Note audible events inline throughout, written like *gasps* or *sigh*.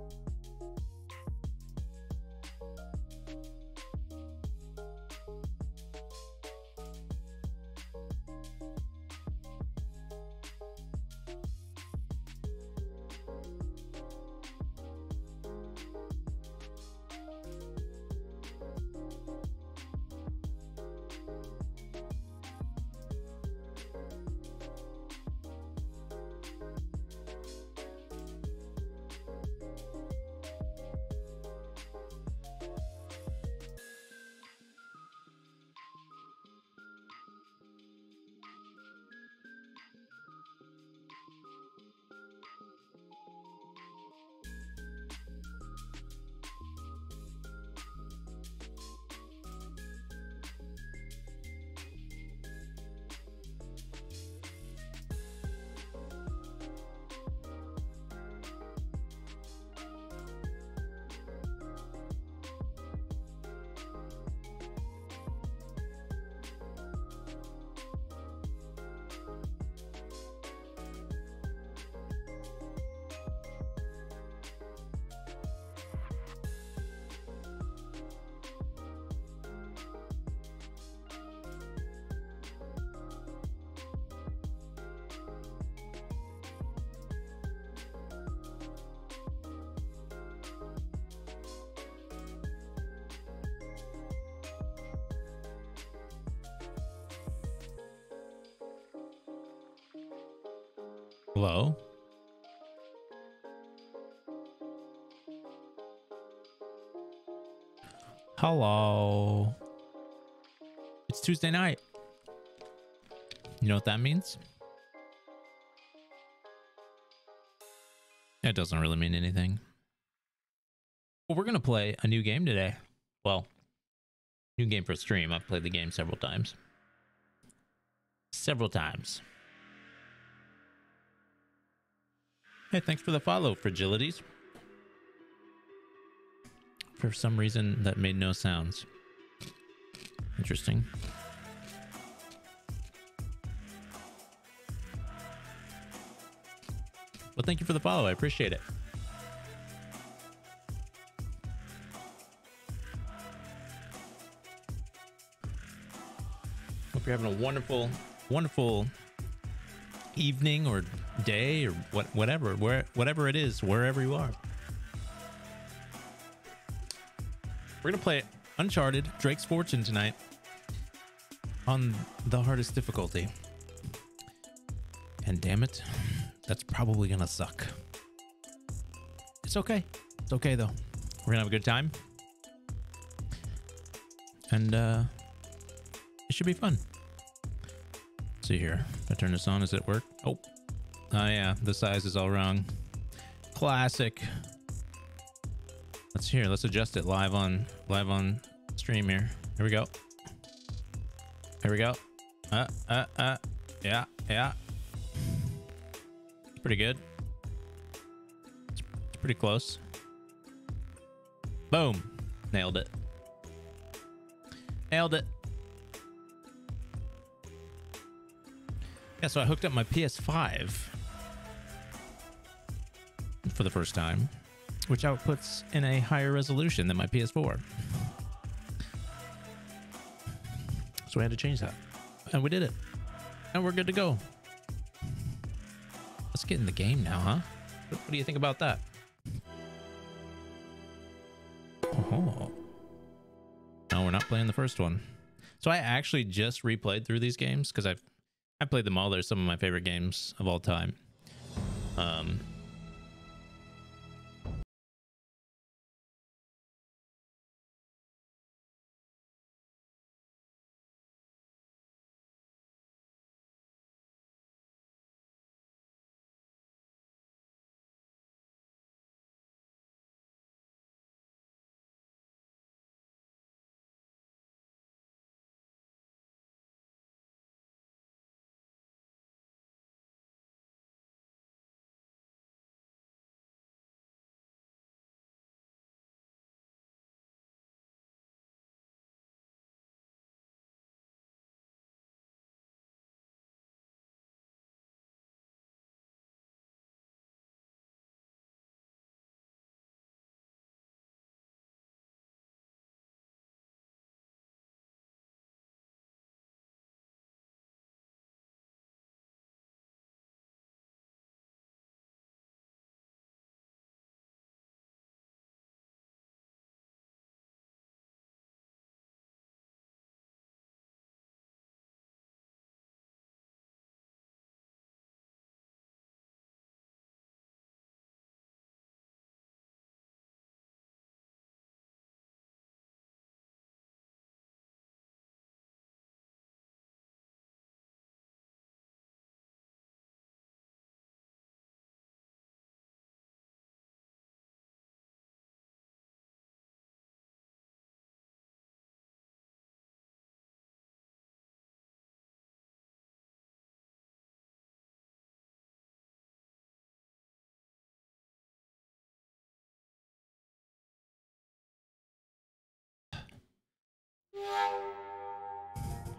Thank you Hello? Hello. It's Tuesday night. You know what that means? That doesn't really mean anything. Well, we're going to play a new game today. Well, new game for stream. I've played the game several times. Several times. Thanks for the follow, Fragilities. For some reason, that made no sounds. Interesting. Well, thank you for the follow. I appreciate it. Hope you're having a wonderful, wonderful evening or day or what, whatever, where, whatever it is, wherever you are. We're gonna play Uncharted Drake's Fortune tonight on the hardest difficulty. And damn it, that's probably gonna suck. It's okay. It's okay though. We're gonna have a good time. And uh it should be fun. Let's see here. I turn this on, does it work? Oh. Oh yeah, the size is all wrong. Classic. Let's here, let's adjust it live on live on stream here. Here we go. Here we go. Uh uh uh yeah, yeah. Pretty good. It's, it's pretty close. Boom. Nailed it. Nailed it. Yeah, so I hooked up my PS5 for the first time, which outputs in a higher resolution than my PS4. So I had to change that. And we did it. And we're good to go. Let's get in the game now, huh? What, what do you think about that? Oh. No, we're not playing the first one. So I actually just replayed through these games because I've I played them all. They're some of my favorite games of all time. Um,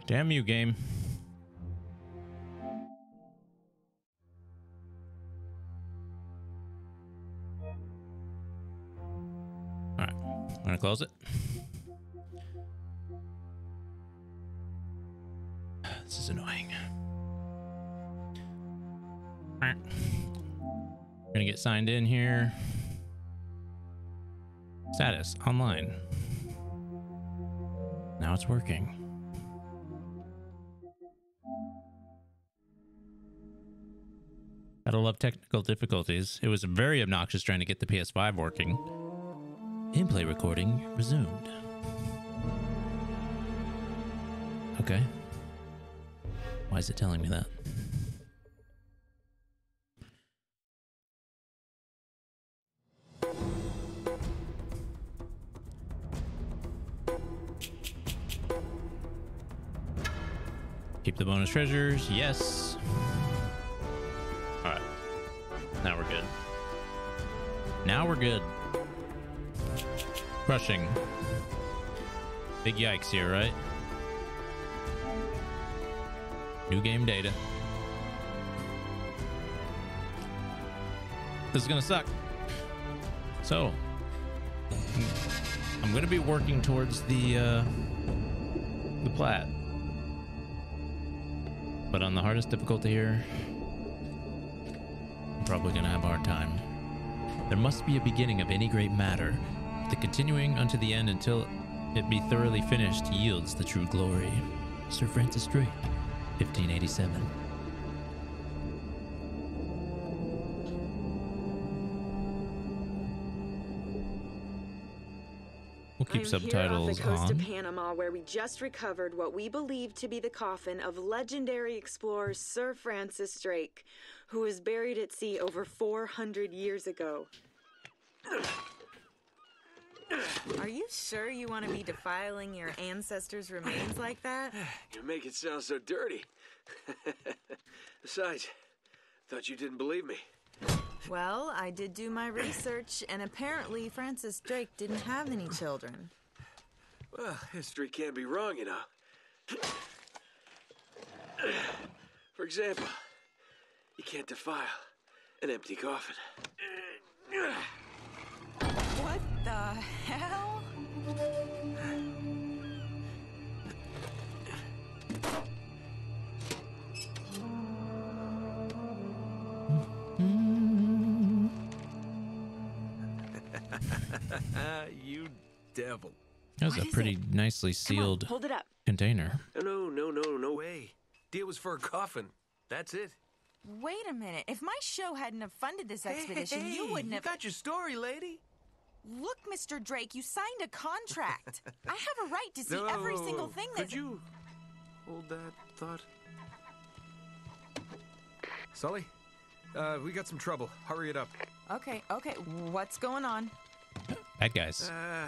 damn you, game. All right, I'm gonna close it. *sighs* This is annoying. We're gonna get signed in here. Status online. Now it's working. Gotta love technical difficulties. It was very obnoxious trying to get the PS5 working. Gameplay recording resumed. Okay. Why is it telling me that? The bonus treasures. Yes. All right. Now we're good. Now we're good. Crushing. Big yikes here, right? New game data. This is gonna suck. So, I'm gonna be working towards the uh, the plat, but on the hardest difficulty here, I'm probably gonna have a hard time. There must be a beginning of any great matter. The continuing unto the end until it be thoroughly finished yields the true glory. Sir Francis Drake, 1587. We'll keep I'm subtitles here off the coast on. of Panama, where we just recovered what we believe to be the coffin of legendary explorer Sir Francis Drake, who was buried at sea over 400 years ago. Are you sure you want to be defiling your ancestors' remains like that? *sighs* You make it sound so dirty. *laughs* Besides, thought you didn't believe me. Well, I did do my research, and apparently Francis Drake didn't have any children. Well, history can't be wrong, you know. For example, you can't defile an empty coffin. What the hell? *laughs* You devil. That was What a is pretty it? nicely Come on, sealed hold it up. container. No, no, no, no, no way. Deal was for a coffin. That's it. Wait a minute. If my show hadn't have funded this expedition, Hey, you wouldn't you have. got your story, lady. Look, Mr. Drake, you signed a contract. *laughs* I have a right to see No, every single thing Could that's. you hold that thought? Sully, uh, we got some trouble. Hurry it up. Okay, okay. What's going on? Bad guys. Uh,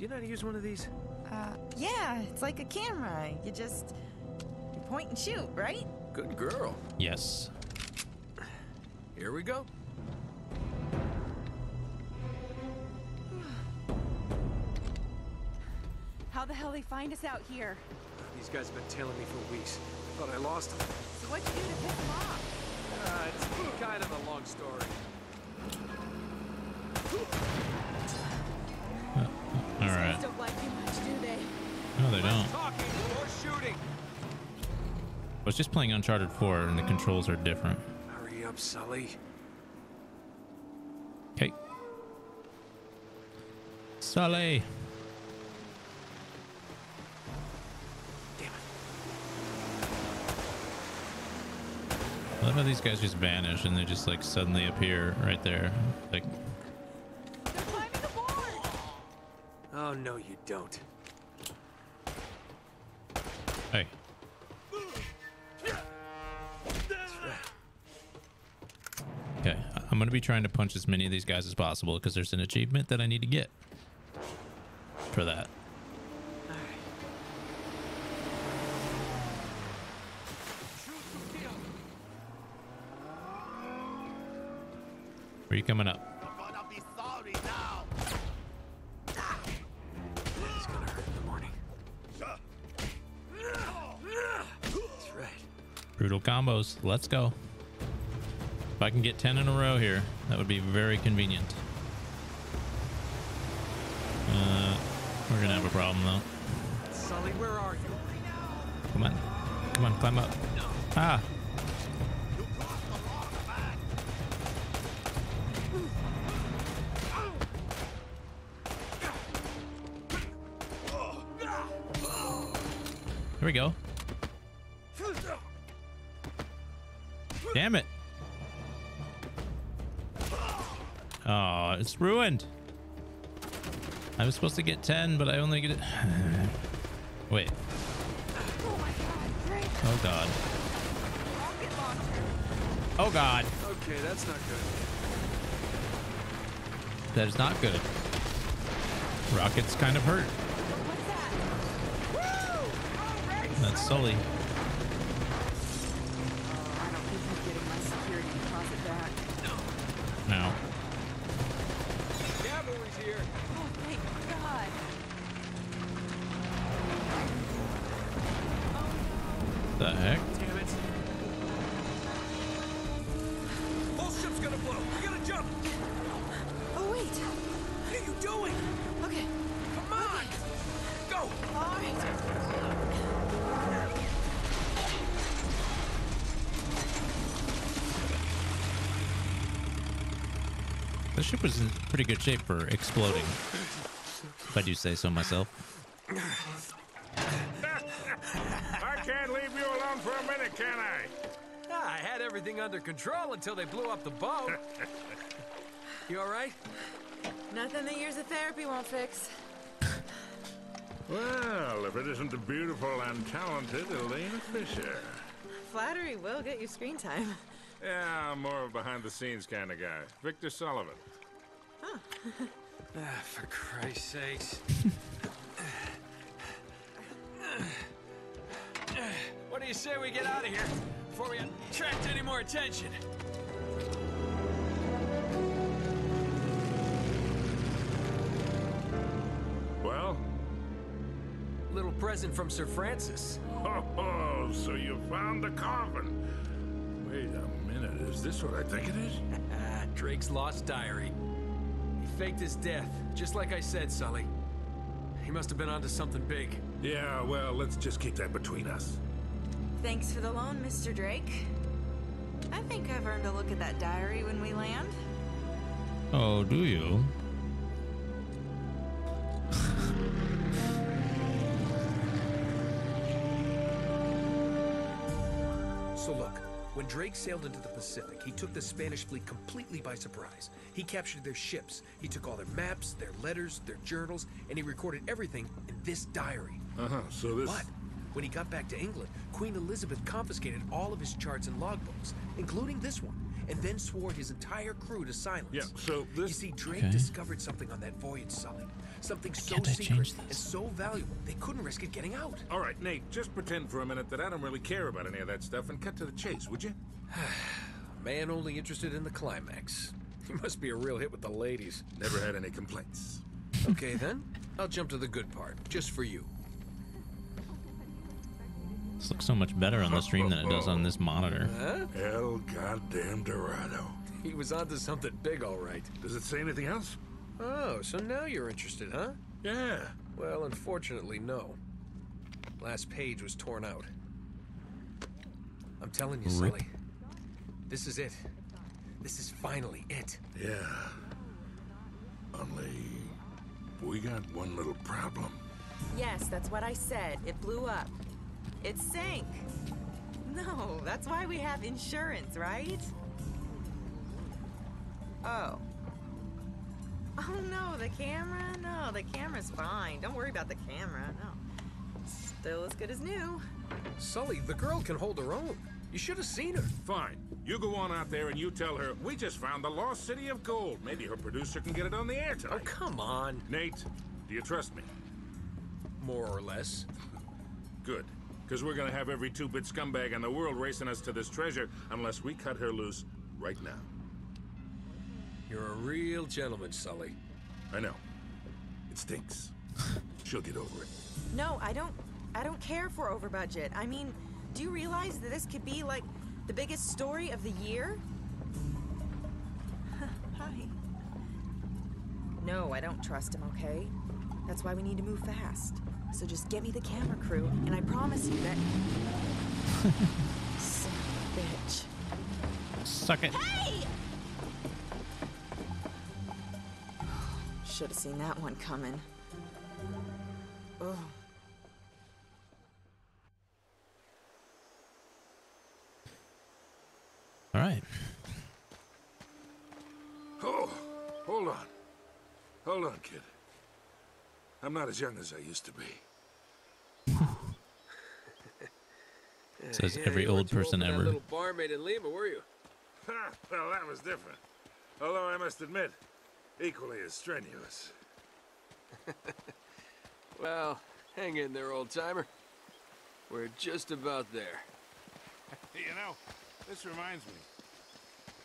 Do you know how to use one of these? Uh, yeah, it's like a camera. You just you point and shoot, right? Good girl. yes. Here we go. How the hell they find us out here? These guys have been tailing me for weeks. I Thought I lost them. So what'd you do to piss them off? Uh, it's kind of a long story. All right. Don't like you much, do they? No, they don't. Talking or shooting. I was just playing Uncharted 4 and the controls are different. Hurry up, Sully. Okay. Sully. Damn it. I love how these guys just vanish and they just like suddenly appear right there. Like, They're climbing aboard! Oh, no, you don't. hey, okay. I'm gonna be trying to punch as many of these guys as possible because there's an achievement that I need to get for that. Where are you coming up? Brutal combos. Let's go. If I can get 10 in a row here, that would be very convenient. Uh, we're gonna have a problem though. Sully, where are you? Come on. Come on, climb up. Ah! Here we go. Damn it. Oh, it's ruined. I was supposed to get 10, but I only get it. *sighs* Wait. Oh god. Oh god. Okay, that's not good. That is not good. Rocket's kind of hurt. That's Sully. Good shape for exploding. If I do say so myself. I can't leave you alone for a minute, can I? Ah, I had everything under control until they blew up the boat. you all right? Nothing that years of therapy won't fix. Well, if it isn't the beautiful and talented Elena Fisher. Flattery will get you screen time. Yeah, I'm more of a behind-the-scenes kind of guy. Victor Sullivan. Ah, for Christ's sakes. what do you say we get out of here before we attract any more attention? Well? Little present from Sir Francis. Oh, oh, so you found the coffin. Wait a minute, is this what I think it is? *laughs* Drake's lost diary. He faked his death, just like I said, Sully. He must have been onto something big. Yeah, well, let's just keep that between us. Thanks for the loan, Mr. Drake. I think I've earned a look at that diary when we land. Oh, do you? So look, when Drake sailed into the Pacific, he took the Spanish fleet completely by surprise. He captured their ships, he took all their maps, their letters, their journals, and he recorded everything in this diary. Uh-huh, so this... But when he got back to England, Queen Elizabeth confiscated all of his charts and logbooks, including this one, and then swore his entire crew to silence. Yeah, so this... You see, Drake Okay. discovered something on that voyage, Sully. Something so can't secret change and so valuable, they couldn't risk it getting out. All right, Nate, just pretend for a minute that I don't really care about any of that stuff and cut to the chase, would you? *sighs* Man only interested in the climax. *laughs* He must be a real hit with the ladies. Never had any complaints. Okay, then. I'll jump to the good part, just for you. This looks so much better on the stream than it does on this monitor. Huh? El goddamn Dorado. He was onto something big, all right. Does it say anything else? Oh, so now you're interested, huh? Yeah. Well, unfortunately, no. Last page was torn out. I'm telling you, Rip. Sully. This is it. This is finally it. Yeah. Only... We got one little problem. Yes, that's what I said. It blew up. It sank. No, that's why we have insurance, right? Oh. *laughs* Oh no, the camera? No, the camera's fine. Don't worry about the camera. No. Still as good as new. Sully, the girl can hold her own. You should have seen her. Fine. You go on out there and you tell her, we just found the lost city of gold. Maybe her producer can get it on the air tonight. Oh, come on. Nate, do you trust me? More or less. Good. Because we're gonna have every two-bit scumbag in the world racing us to this treasure unless we cut her loose right now. You're a real gentleman, Sully. I know. It stinks. *laughs* She'll get over it. No, I don't... I don't care for over budget. I mean, do you realize that this could be, like, the biggest story of the year? *laughs* Hi. No, I don't trust him, okay? That's why we need to move fast. So just get me the camera crew, and I promise you that... *laughs* Son bitch. Suck it. Hey! Should have seen that one coming. Ugh. All right. Oh, hold on. Hold on, kid. I'm not as young as I used to be. *laughs* Says Yeah, every you old person for that ever. little barmaid in Lima, were you? *laughs* Well, that was different. Although I must admit, equally as strenuous. *laughs* Well, hang in there, old timer. We're just about there. *laughs* You know, this reminds me.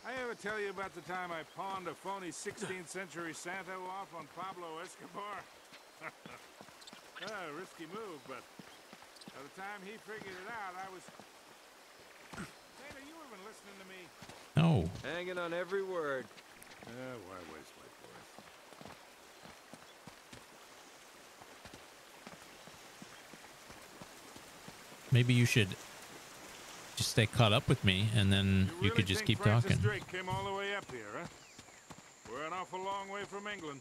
I ever tell you about the time I pawned a phony 16th century Santa off on Pablo Escobar? *laughs* a risky move, but by the time he figured it out, I was. *coughs* Hey, are you even listening to me? No. Hanging on every word. Ah, why waste my breath? Maybe you should just stay caught up with me, and then you, really could just keep Francis talking. Drake came all the way up here, huh? We're an awful long way from England.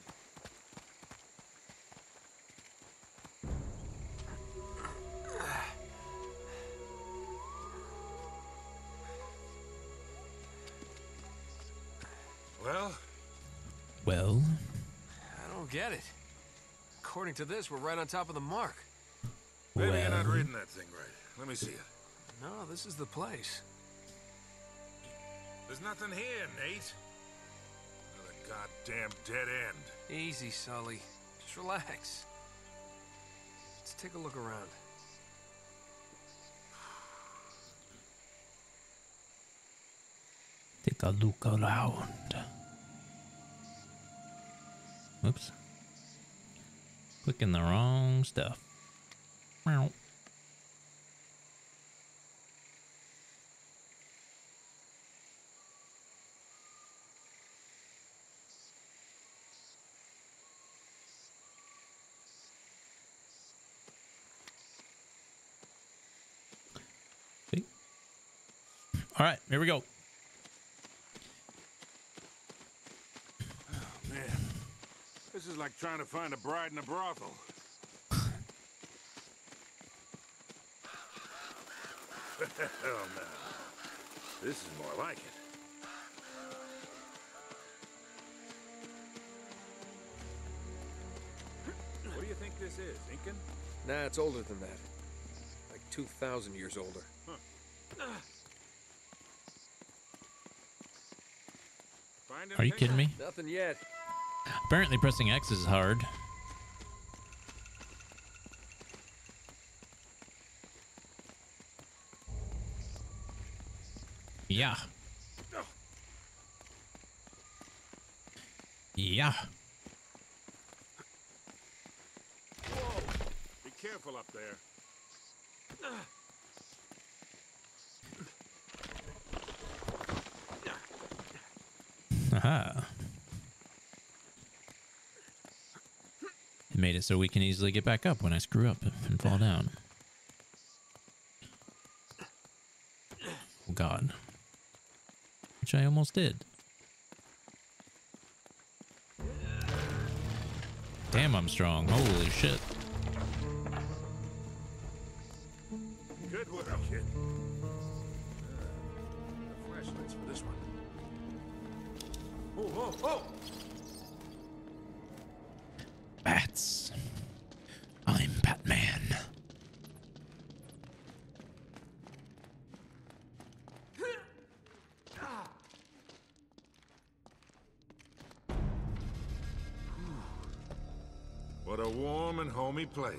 Well, Well, I don't get it. According to this, we're right on top of the mark. maybe you're not reading that thing right. Let me see it. No, this is the place. There's nothing here, Nate. Another goddamn dead end. Easy, Sully. Just relax. Let's take a look around. Take a look around. Oops. Clicking the wrong stuff. Meow. All right, here we go. Oh, man, this is like trying to find a bride in a brothel. *laughs* Oh, Hell no. This is more like it. What do you think this is, Incan? Nah, it's older than that. Like 2,000 years older. Find Are you kidding me? Nothing yet. Apparently pressing X is hard. Yeah. Yeah. Whoa! Be careful up there. Aha. It made it so we can easily get back up when I screw up and fall down. Oh god. Which I almost did. Damn, I'm strong. Holy shit.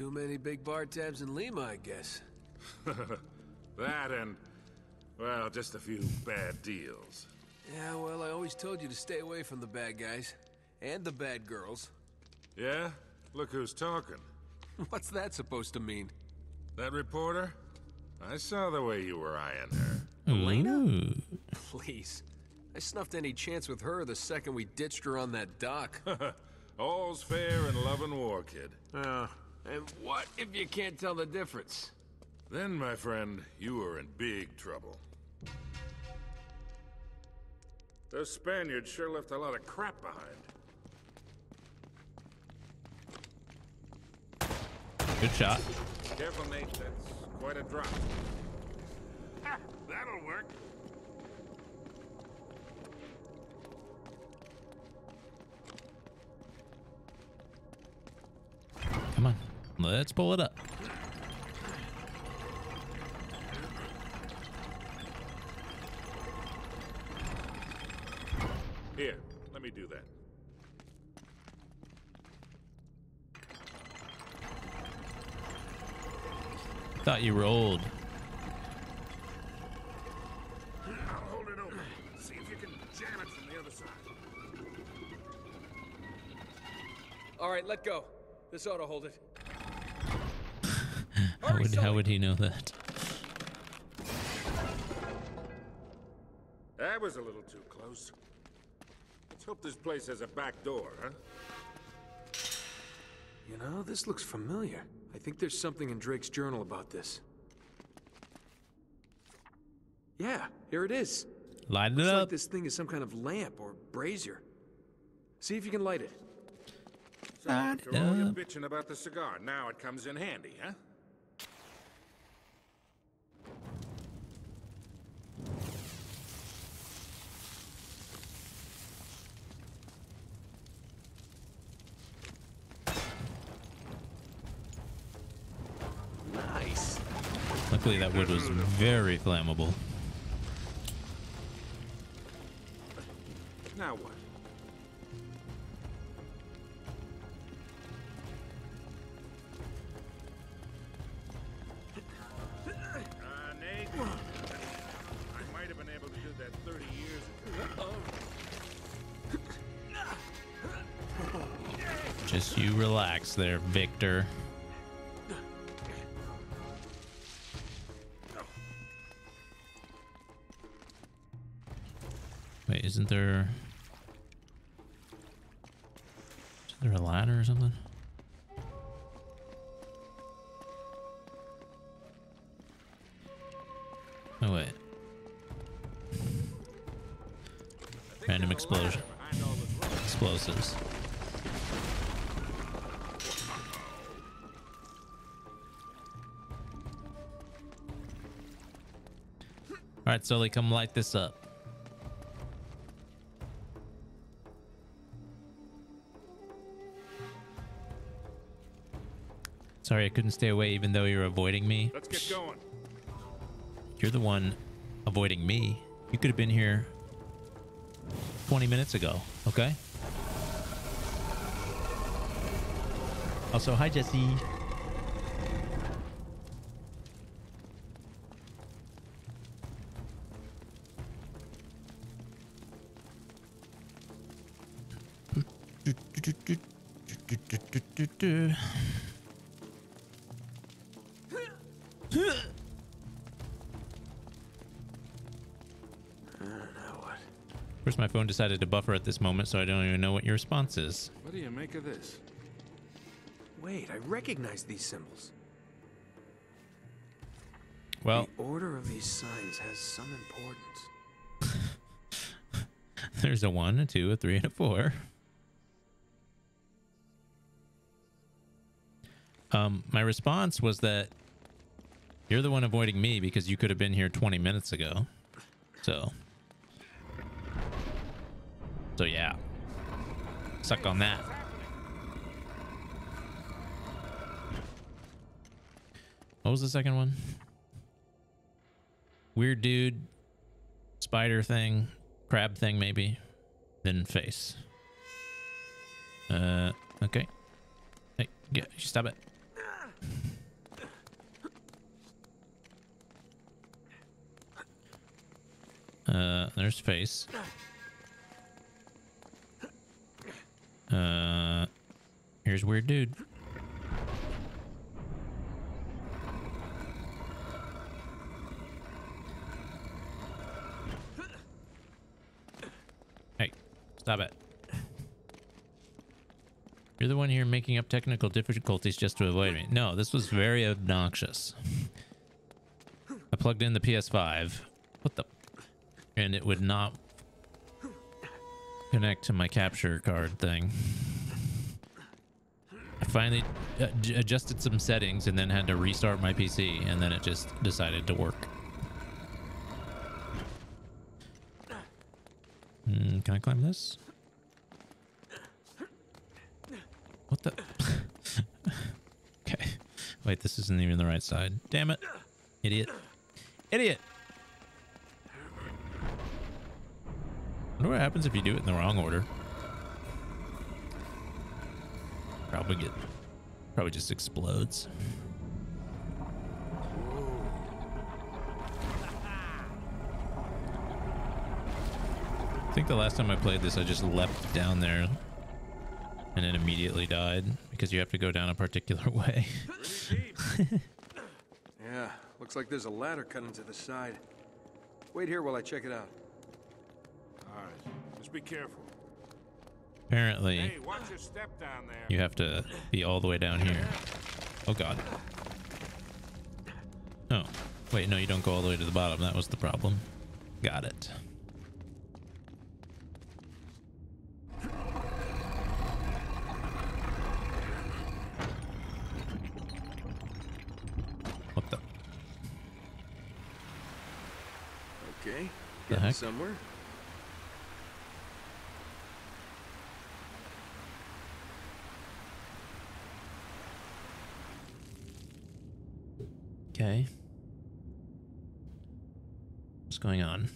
Too many big bar tabs in Lima, I guess. *laughs* that and, well, just a few bad deals. Yeah, well, I always told you to stay away from the bad guys. And the bad girls. Yeah? Look who's talking. *laughs* What's that supposed to mean? That reporter? I saw the way you were eyeing her. Elena? *laughs* Please. I snuffed any chance with her the second we ditched her on that dock. All's fair in love and war, kid. uh, and what if you can't tell the difference? Then, my friend, you are in big trouble. Those Spaniards sure left a lot of crap behind. Good shot. Careful, Nate. That's quite a drop. Ha! That'll work. Come on. Let's pull it up. Here, let me do that. Thought you rolled. I'll hold it open. See if you can jam it from the other side. All right, let go. This ought to hold it. How would, how would he know that? That was a little too close. Let's hope this place has a back door, huh? You know, this looks familiar. I think there's something in Drake's journal about this. Yeah, here it is. Light it Looks like up. this thing is some kind of lamp or brazier. See if you can light it. So, after all your bitching about the cigar, now it comes in handy, huh? That wood was very flammable. Now what? Nate? I might have been able to do that 30 years ago. Just you relax there, Victor. Wait, isn't there... Is there a ladder or something? Oh, wait. Random explosion. Explosives. All right, Sully, come light this up. Sorry, I couldn't stay away even though you're avoiding me. Let's get going. You're the one avoiding me. You could have been here 20 minutes ago, okay? Also, hi, Jesse. Phone decided to buffer at this moment, so I don't even know what your response is. What do you make of this? Wait, I recognize these symbols. Well, The order of these signs has some importance. *laughs* there's a one, a two, a three, and a four. Um, my response was that you're the one avoiding me because you could have been here 20 minutes ago. So, so yeah, suck on that. What was the second one? Weird dude, spider thing, crab thing, maybe. Then face. Uh, okay. Hey, yeah, stop it. Uh, there's face. Uh, here's weird dude. Hey, stop it. You're the one here making up technical difficulties just to avoid me. No, this was very obnoxious. I plugged in the PS5. What the? And it would not connect to my capture card thing. I finally uh, adjusted some settings and then had to restart my PC and then it just decided to work. Mm, can I climb this? What the? *laughs* okay. Wait, this isn't even the right side. Damn it. Idiot. Idiot. What happens if you do it in the wrong order. Probably get, probably just explodes. I think the last time I played this, I just leapt down there and then immediately died because you have to go down a particular *laughs* way. *laughs* Yeah, looks like there's a ladder cut into the side. Wait here while I check it out. All right, just be careful. Apparently, Hey, watch your step down there. you have to be all the way down here. Oh god. Oh, wait, no, you don't go all the way to the bottom. That was the problem. Got it. What the? Okay, The getting heck? somewhere. Okay. What's going on?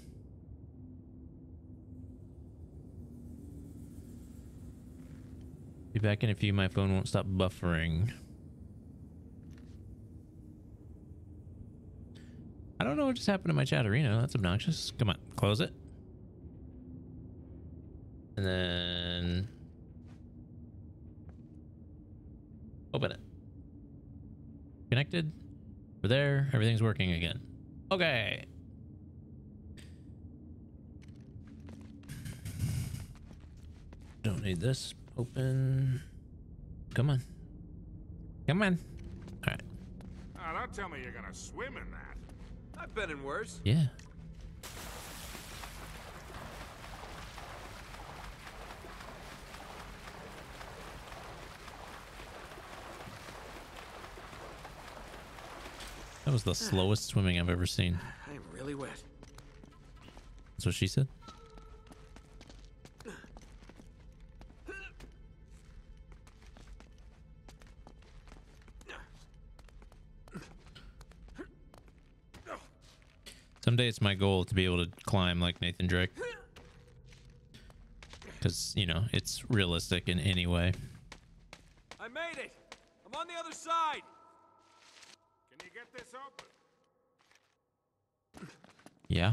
Be back in a few. My phone won't stop buffering. I don't know what just happened to my chatterino. That's obnoxious. Come on, close it. And then open it. Connected. We're there. Everything's working again. Okay. Need this. Open. Come on. Come on. All right. Oh, ah, don't tell me you're gonna swim in that. I've been in worse. Yeah. That was the ah. slowest swimming I've ever seen. I'm really wet. That's what she said. It's my goal to be able to climb like Nathan Drake. Because, you know, it's realistic in any way. I made it. I'm on the other side. Can you get this open? Yeah.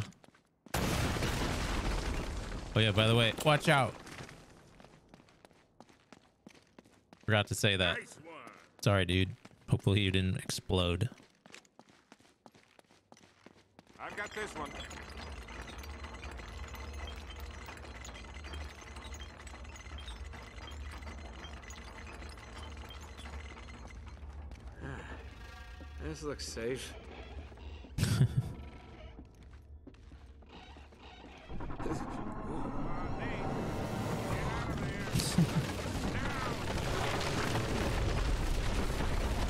Oh, yeah, by the way, watch out. Forgot to say that. Nice. Sorry, dude. Hopefully you didn't explode. I've this one. Ah, this looks safe. *laughs*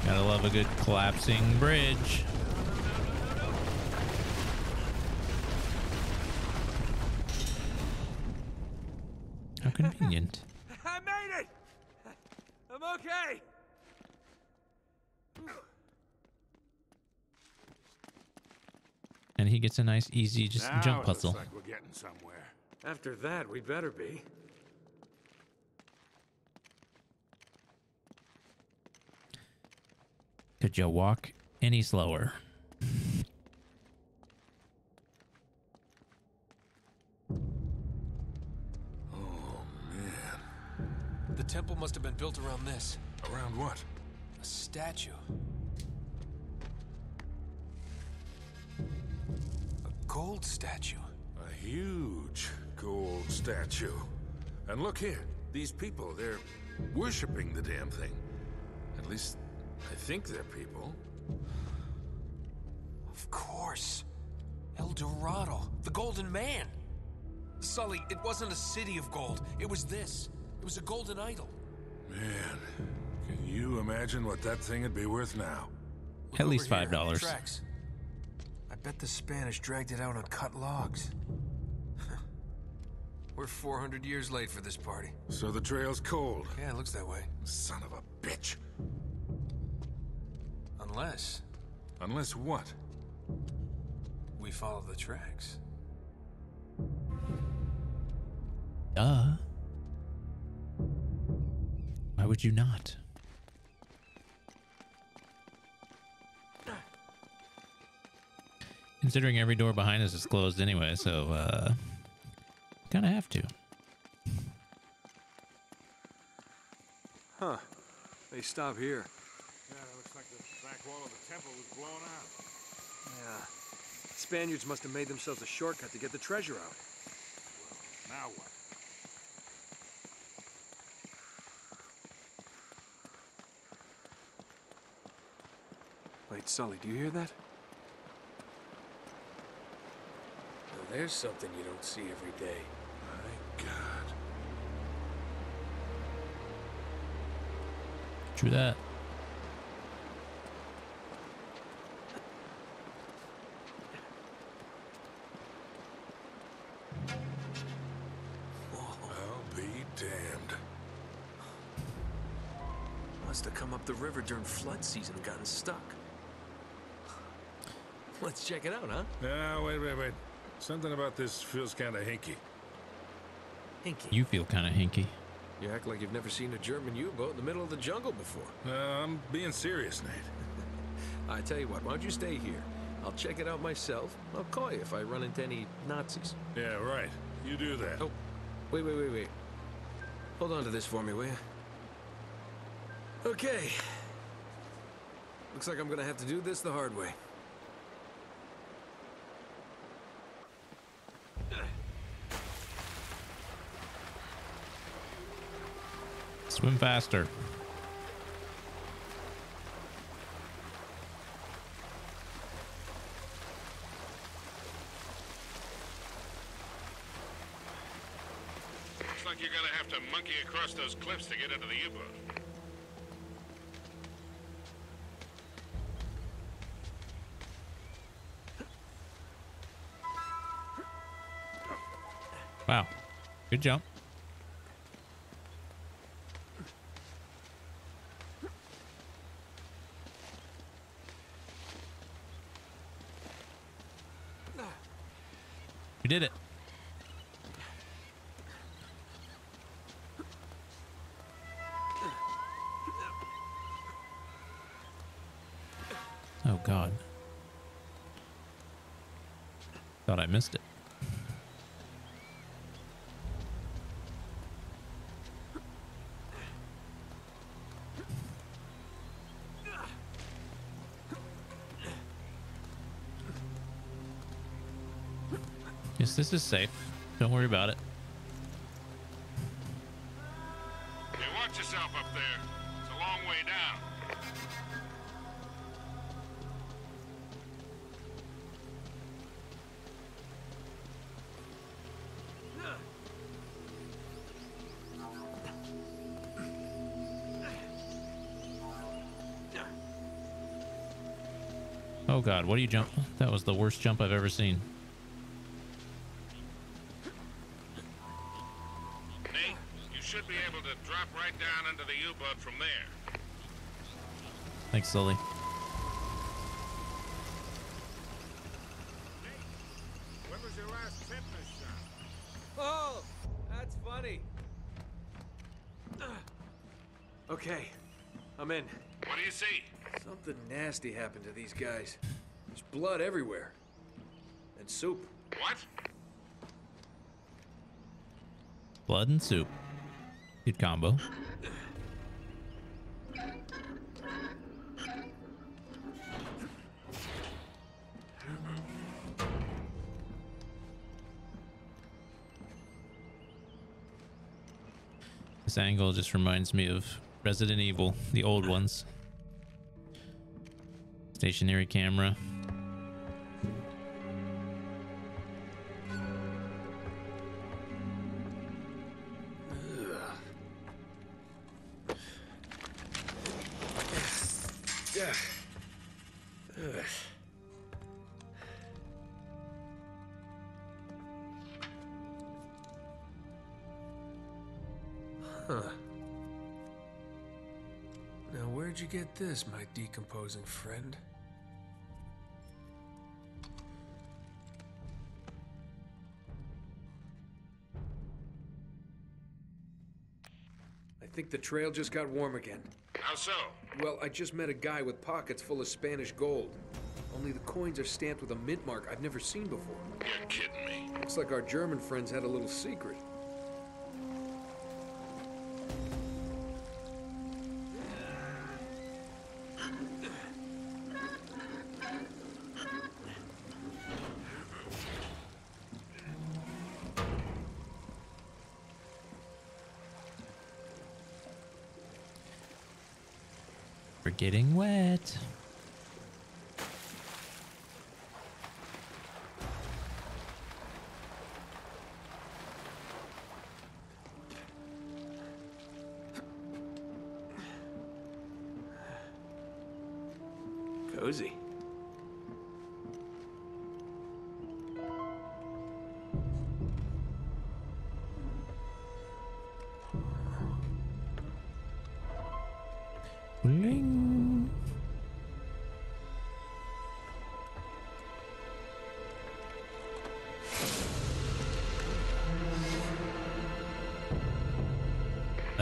Gotta love a good collapsing bridge. gets a nice, easy just now jump puzzle. Like we're getting somewhere. After that, we better be. Could you walk any slower? Oh, man. The temple must have been built around this. Around what? A statue. Gold statue. A huge gold statue. And look here, these people, they're worshipping the damn thing. At least, I think they're people. Of course. El Dorado, the Golden Man. Sully, it wasn't a city of gold. It was this. It was a golden idol. Man, can you imagine what that thing would be worth now? Look At least over here, bet the Spanish dragged it out on cut logs. *laughs* We're 400 years late for this party. So the trail's cold. Yeah, it looks that way. Son of a bitch. Unless Unless what? we follow the tracks. Duh. Why would you not? Considering every door behind us is closed anyway, so uh kind of have to. Huh. They stop here. Yeah, it looks like the back wall of the temple was blown out. Yeah. Spaniards must have made themselves a shortcut to get the treasure out. Well, Now what? Wait, Sully, do you hear that? Now there's something you don't see every day. My God. True that. I'll be damned. Must have come up the river during flood season and gotten stuck. Let's check it out, huh? Now, wait, wait, wait. Something about this feels kind of hinky. Hinky. You feel kind of hinky. You act like you've never seen a German U-boat in the middle of the jungle before. Uh, I'm being serious, Nate. *laughs* I tell you what, why don't you stay here? I'll check it out myself. I'll call you if I run into any Nazis. Yeah, right. You do that. Oh, wait, wait, wait, wait. Hold on to this for me, will you? Okay. Looks like I'm gonna have to do this the hard way. Swim faster. Looks like you're gonna have to monkey across those cliffs to get into the U-boat. Wow. Good jump. Missed it. Yes, this is safe. Don't worry about it. God, what do you jump? That was the worst jump I've ever seen. Nate, you should be able to drop right down into the U-boat from there. Thanks, Sully. When was your last tetanus shot? Oh, that's funny. Okay, I'm in. What do you see? Something nasty happened to these guys. There's blood everywhere. And soup. What? Blood and soup. Good combo. This angle just reminds me of Resident Evil, the old ones. Stationary camera. Decomposing friend? I think the trail just got warm again. How so? Well, I just met a guy with pockets full of Spanish gold. Only the coins are stamped with a mint mark I've never seen before. You're kidding me. Looks like our German friends had a little secret.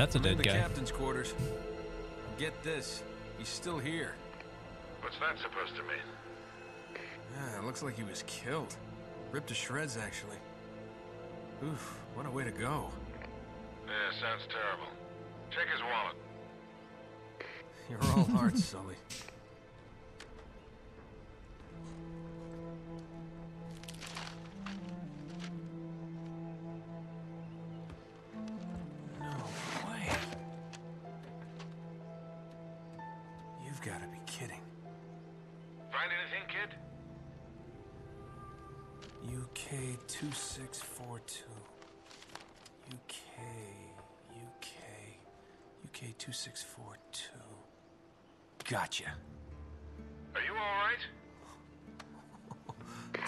That's a I'm in dead the guy. captain's quarters. Get this. He's still here. What's that supposed to mean? Yeah, it looks like he was killed. Ripped to shreds, actually. Oof, what a way to go. Yeah, sounds terrible. Check his wallet. *laughs* You're all hearts, *laughs* Sully.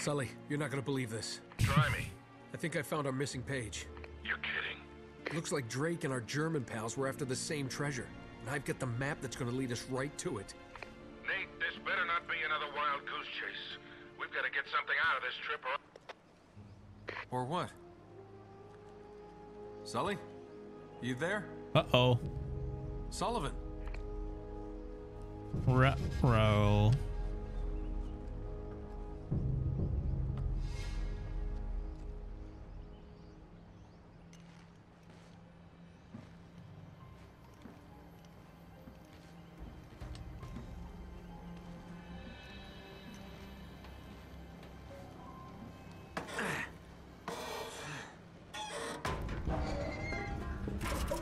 Sully, you're not gonna believe this. Try me. I think I found our missing page. You're kidding. Looks like Drake and our German pals were after the same treasure. And I've got the map that's gonna lead us right to it. Nate, this better not be another wild goose chase. We've got to get something out of this trip or... Or what? Sully? You there? Uh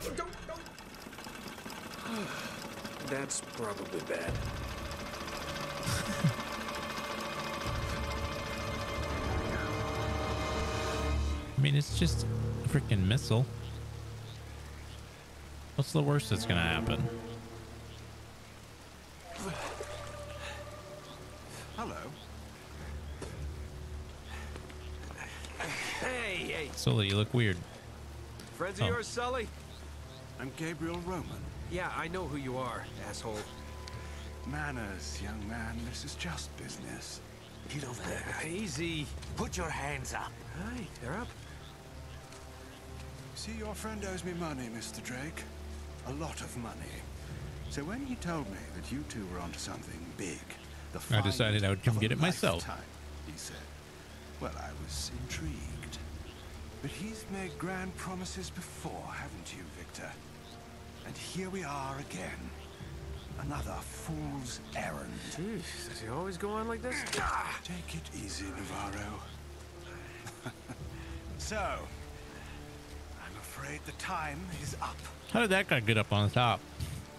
oh. Sullivan? Row. That's probably bad. *laughs* I mean, it's just a freaking missile. What's the worst that's gonna happen? *sighs* Hello. *sighs* Hey, hey! Sully, you look weird. Friends of Oh. yours, Sully? I'm Gabriel Roman. Yeah, I know who you are, asshole. Manners, young man. This is just business. Get over there. Uh, easy. Put your hands up. Hey, they're up. See, your friend owes me money, Mr. Drake. A lot of money. So when he told me that you two were onto something big, the I decided I would come get it myself. lifetime, He said. Well, I was intrigued. But he's made grand promises before, haven't you, Victor? And here we are again. Another fool's errand. Jeez, does he always go on like this? Ah! Take it easy, Navarro. *laughs* so, I'm afraid the time is up. How did that guy get up on the top?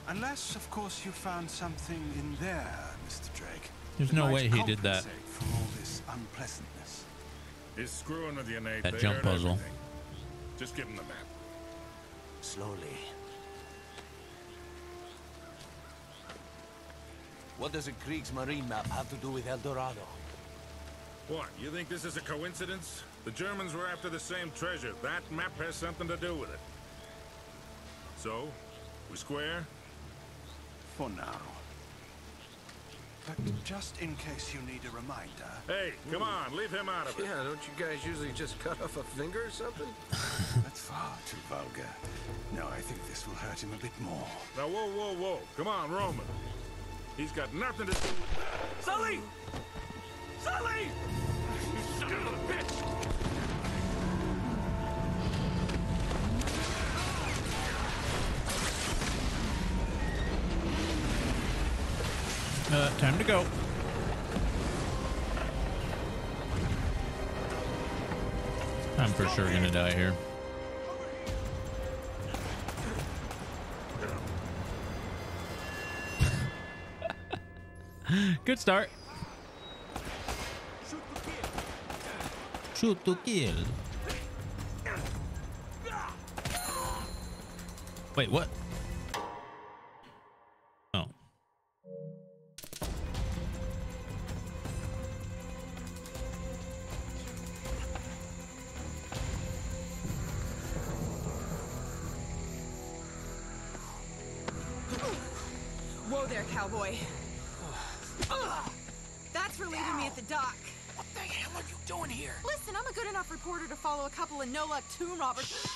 Unless, of course, you found something in there, Mr. Drake. There's that no way he did that. compensate For all this unpleasantness. He's screwing with you, Nate. That They jump puzzle. everything. Just give him the map. Slowly. What does a Kriegsmarine map have to do with El Dorado? What, you think this is a coincidence? The Germans were after the same treasure. That map has something to do with it. So, we square? For now. But just in case you need a reminder, Hey, come on, leave him out of it. Yeah, don't you guys usually just cut off a finger or something? *laughs* that's far too vulgar. No, I think this will hurt him a bit more. Now, whoa, whoa, whoa. Come on, Roman. He's got nothing to do Sully! Sully! You son of a bitch! Uh, time to go. I'm for sure gonna die here. *laughs* Good start. Shoot to kill. Wait, what? No-luck tomb robbers.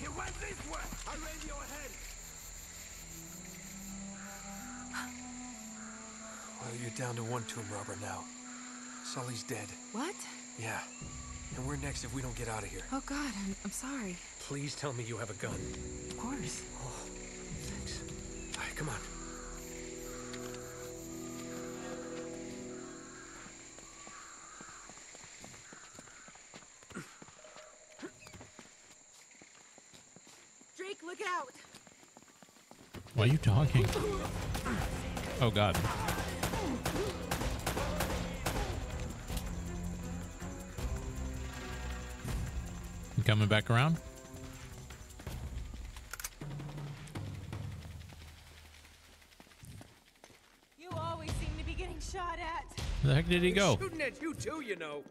He went this way. I radio ahead. Well, you're down to one tomb robber now. Sully's dead. What? Yeah. And we're next if we don't get out of here. Oh God, I'm, I'm sorry. Please tell me you have a gun. Of course. Oh, Thanks. All right, come on. Why are you talking? Oh god. You coming back around? You always seem to be getting shot at. Where the heck did he go? Shooting at you too, you know.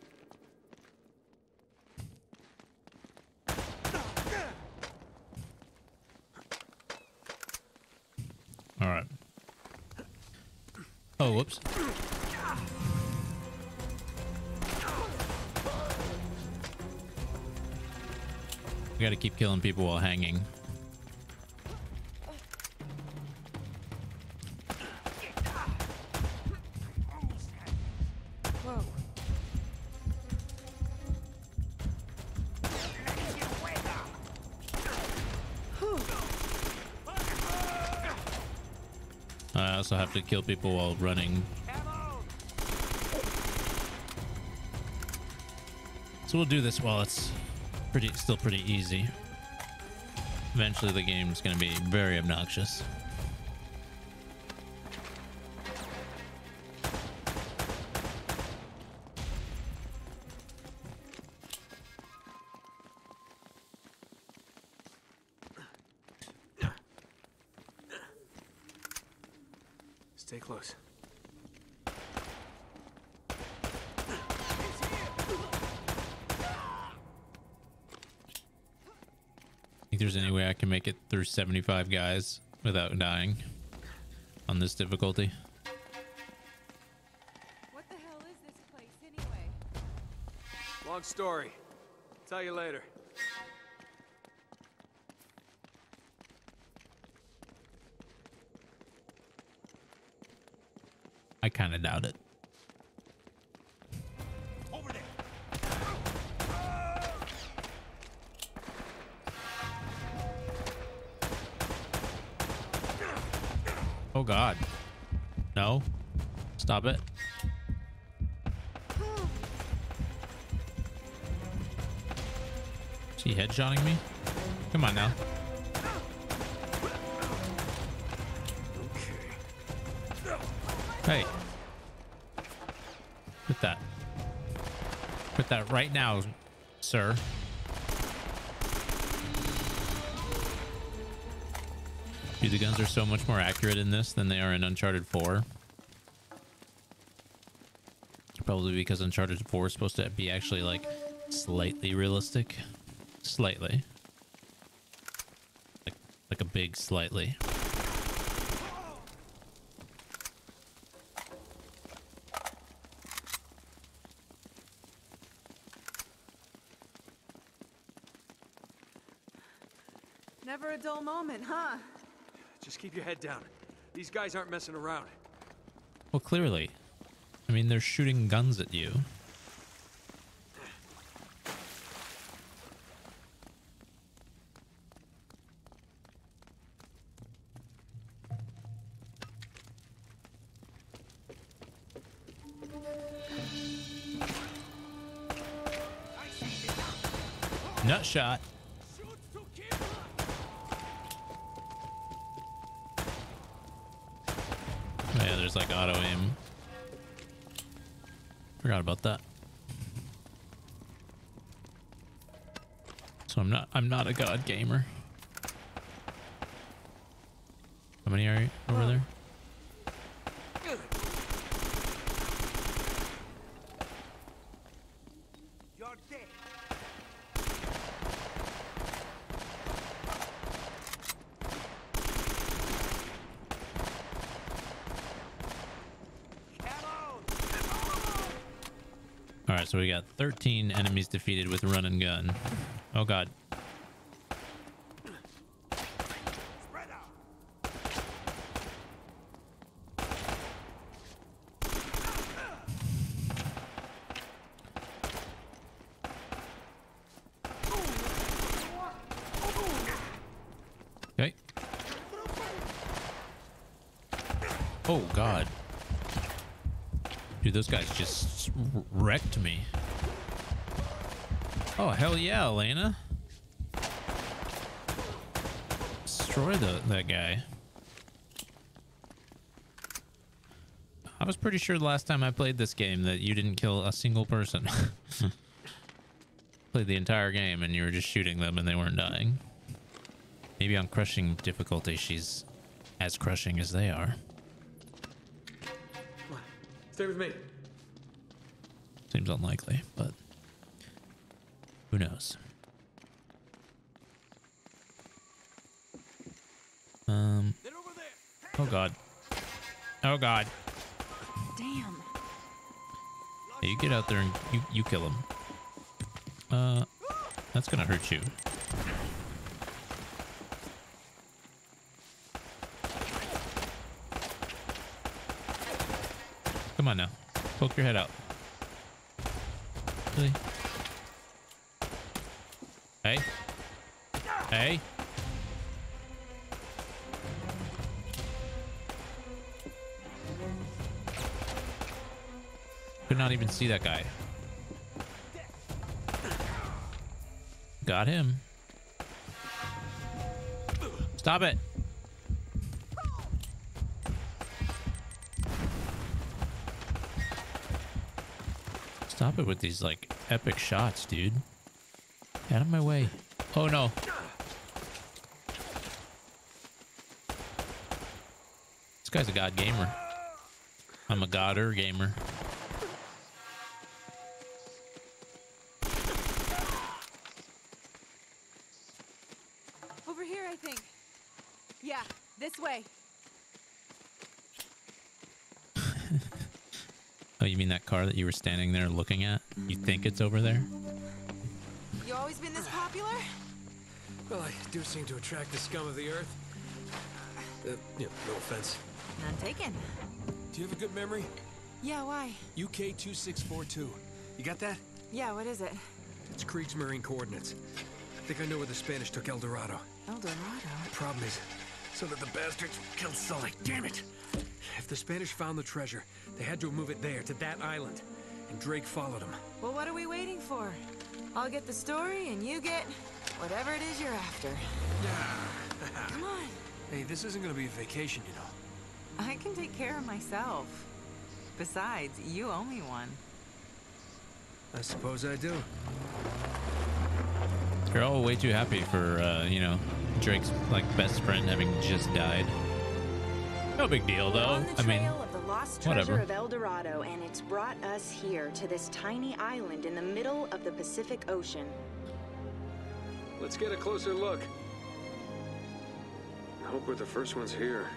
All right. Oh, whoops. We gotta keep killing people while hanging. Have to kill people while running. So we'll do this while it's pretty still pretty easy. Eventually the game's gonna be very obnoxious. through 75 guys without dying on this difficulty. What the hell is this place anyway? Long story. Tell you later. I kind of doubt it. Stop it. Is he headshotting me? Come on now. Hey. Quit that. Quit that right now, sir. Dude, the guns are so much more accurate in this than they are in Uncharted 4. Probably because Uncharted 4 is supposed to be actually like slightly realistic. Slightly. Like, like a big slightly. Never a dull moment, huh? Just keep your head down. These guys aren't messing around. Well, clearly. I mean, they're shooting guns at you. Not a god gamer. How many are you over there? All right, so we got 13 enemies defeated with run and gun. Oh god. Spread out. Okay. Oh god. Dude, those guys just wrecked me. Oh, hell yeah, Elena. Destroy the that guy. I was pretty sure the last time I played this game that you didn't kill a single person. *laughs* Played the entire game and you were just shooting them and they weren't dying. Maybe on crushing difficulty she's as crushing as they are. Stay with me. Seems unlikely, but who knows? Um. They're over there. Oh god. Oh god. Damn. Hey, you get out there and you you kill him. Uh, that's gonna hurt you. Come on now, poke your head out. Really? Hey. Hey. Could not even see that guy. Got him. Stop it. Stop it with these like epic shots, dude. Out of my way. Oh no. This guy's a god gamer. I'm a godder gamer. Over here, I think. Yeah, this way. Oh, you mean that car that you were standing there looking at? You think it's over there? You always been this popular? Well, I do seem to attract the scum of the earth. Uh, you know, no offense. None taken. Do you have a good memory? Yeah, why? UK 2642. You got that? Yeah, what is it? It's Kriegsmarine coordinates. I think I know where the Spanish took El Dorado. El Dorado? The problem is, so that the bastards killed Sully. Damn it! If the Spanish found the treasure, they had to move it there, to that island. And Drake followed them. Well, what are we waiting for? I'll get the story, and you get whatever it is you're after. *laughs* Come on. Hey, this isn't gonna be a vacation, you know. I can take care of myself. Besides, you owe me one. I suppose I do. You're all way too happy for, uh, you know, Drake's like best friend having just died. No big deal We're though. on the I mean, trail of the lost treasure whatever. of El Dorado, and it's brought us here to this tiny island in the middle of the Pacific Ocean. Let's get a closer look. I hope we're the first ones here.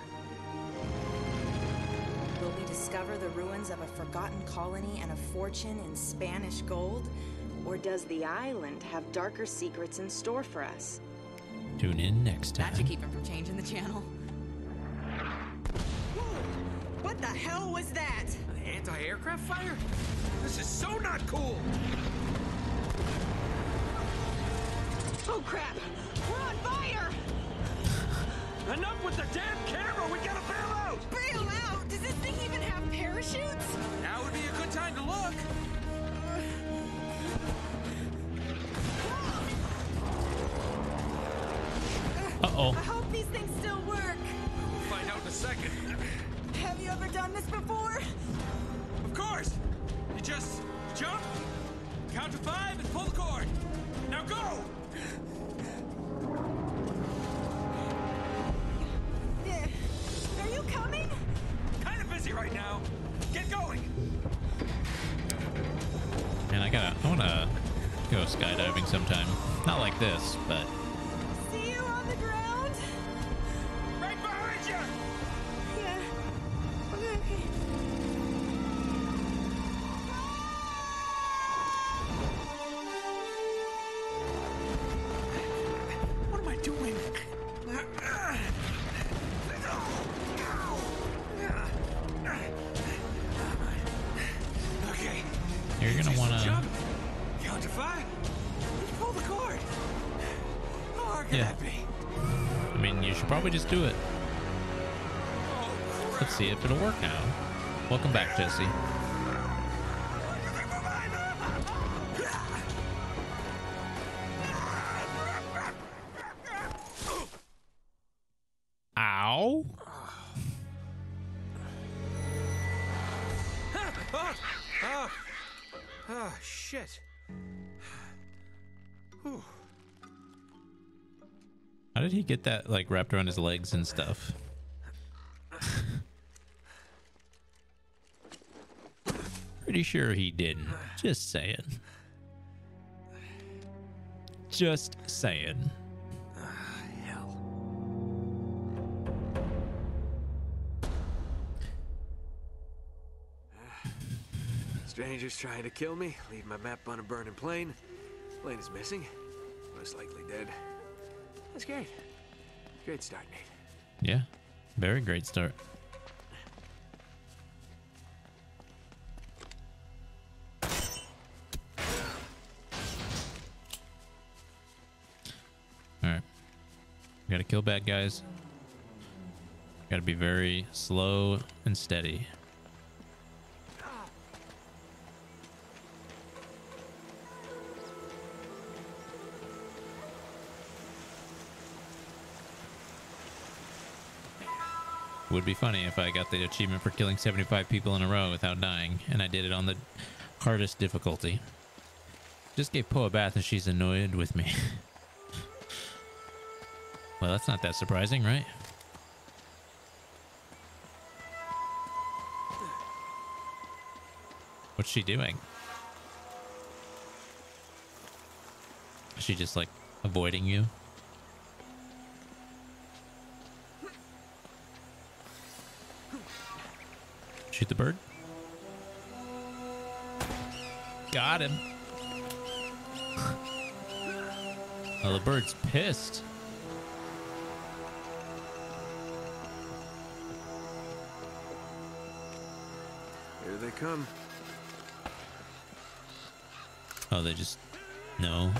Will we discover the ruins of a forgotten colony and a fortune in Spanish gold? Or does the island have darker secrets in store for us? tune in next time. That should keep him from changing the channel. What the hell was that? An anti-aircraft fire? This is so not cool! Oh crap! We're on fire! Enough with the damn camera! We gotta bail out! Bail out! Does this thing even have parachutes? Now would be a good time to look! Uh-oh. I hope these things still work. We'll find out in a second. Have you ever done this before? Of course! You just jump, count to five, and pull the cord. Now go! Are you coming? Kind of busy right now. Get going! Man, I gotta, I wanna go skydiving sometime. Not like this, but He get that like wrapped around his legs and stuff? Pretty sure he didn't. Just saying. Just saying. Strangers trying to kill me, leave my map on a burning plane. Plane is missing, most likely dead. That's great. Great start, Nate. Yeah. Very great start. Alright. Gotta kill bad guys. Gotta be very slow and steady. Would be funny if I got the achievement for killing 75 people in a row without dying, and I did it on the hardest difficulty. Just gave Poe a bath and she's annoyed with me. *laughs* well, that's not that surprising, right? What's she doing? Is she just like avoiding you? Shoot the bird. Got him. Oh, the bird's pissed. Here they come. Oh, they just no.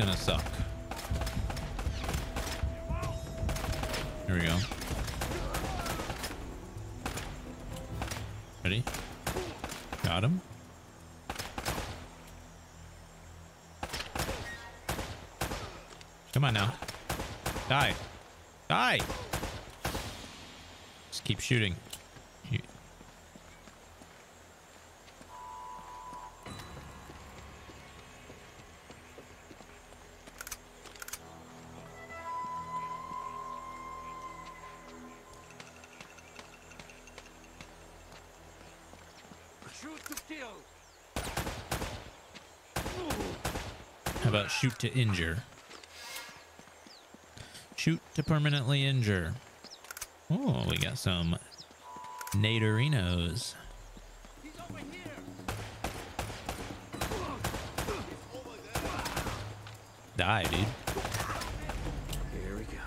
Gonna suck. Here we go. Ready? Got him. Come on now. Die. Die. Just keep shooting. Shoot to injure? Shoot to permanently injure. Oh, we got some Naderinos. Die, dude. Here we go.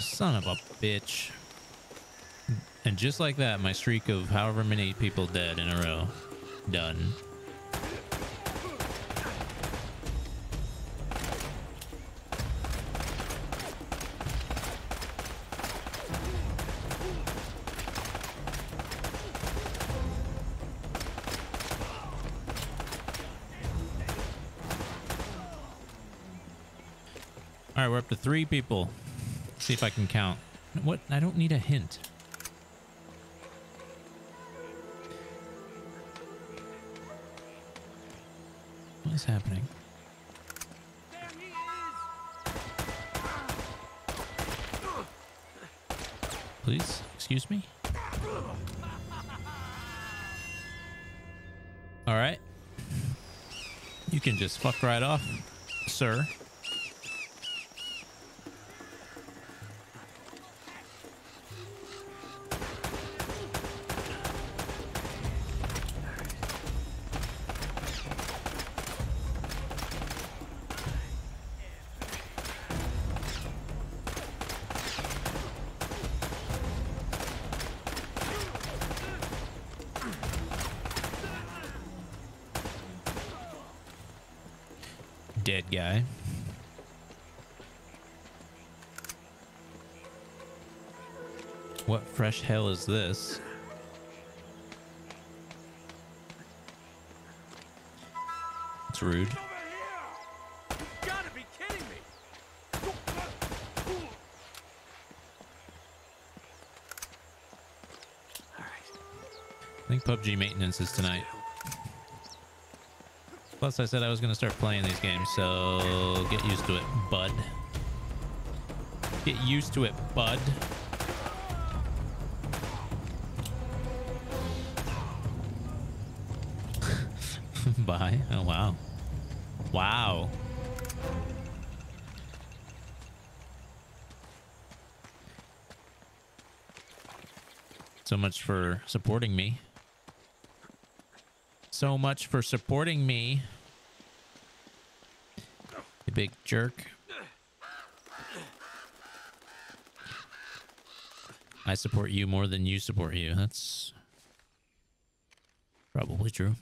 Son of a bitch. Just like that, my streak of however many people dead in a row, done. All right, we're up to three people. see if I can count. What? I don't need a hint. Happening? Please, excuse me? All right. You can just fuck right off, sir. Fresh hell is this? It's rude. I think PUBG maintenance is tonight. Plus, I said I was going to start playing these games, so get used to it, bud. Get used to it, bud. Wow. Wow. So much for supporting me. So much for supporting me. You big jerk. I support you more than you support you. That's probably true.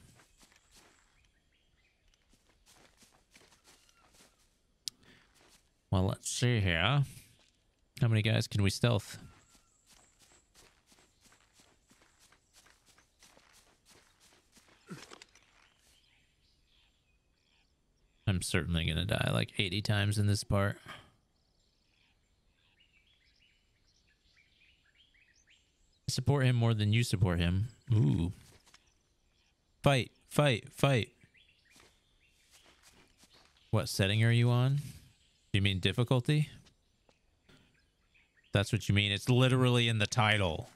Well, let's see here. How many guys can we stealth? I'm certainly gonna die like 80 times in this part. Support him more than you support him. Ooh. Fight, fight, fight. What setting are you on? You mean difficulty? That's what you mean. It's literally in the title.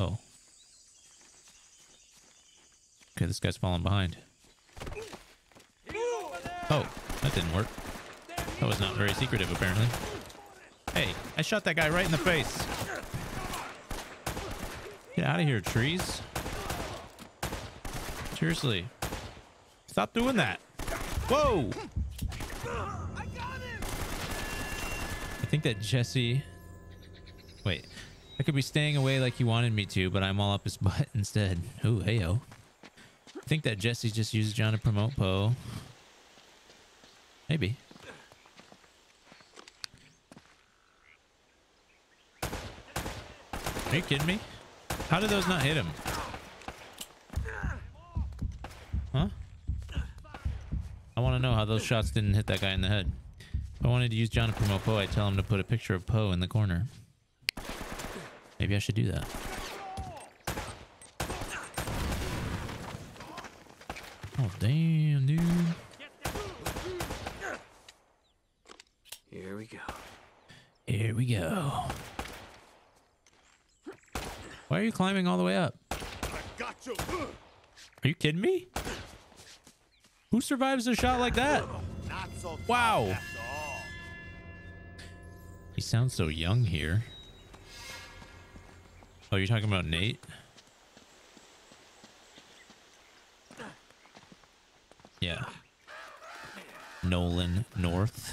Oh. Okay, this guy's falling behind. Oh, that didn't work. That was not very secretive, apparently. Hey, I shot that guy right in the face. Get out of here, trees. Seriously. Stop doing that. Whoa! I got him! I think that Jesse... Wait. I could be staying away like he wanted me to, but I'm all up his *laughs* butt instead. Ooh, heyo. I think that Jesse just used John to promote Poe. Maybe. Are you kidding me? How did those not hit him? Huh? I want to know how those shots didn't hit that guy in the head. If I wanted to use John to promote Poe, I'd tell him to put a picture of Poe in the corner. Maybe I should do that. Oh, damn, dude. Here we go. Here we go. Why are you climbing all the way up? You. Are you kidding me? Who survives a shot like that? So Wow. He sounds so young here. Oh, you're talking about Nate? Yeah. Nolan North.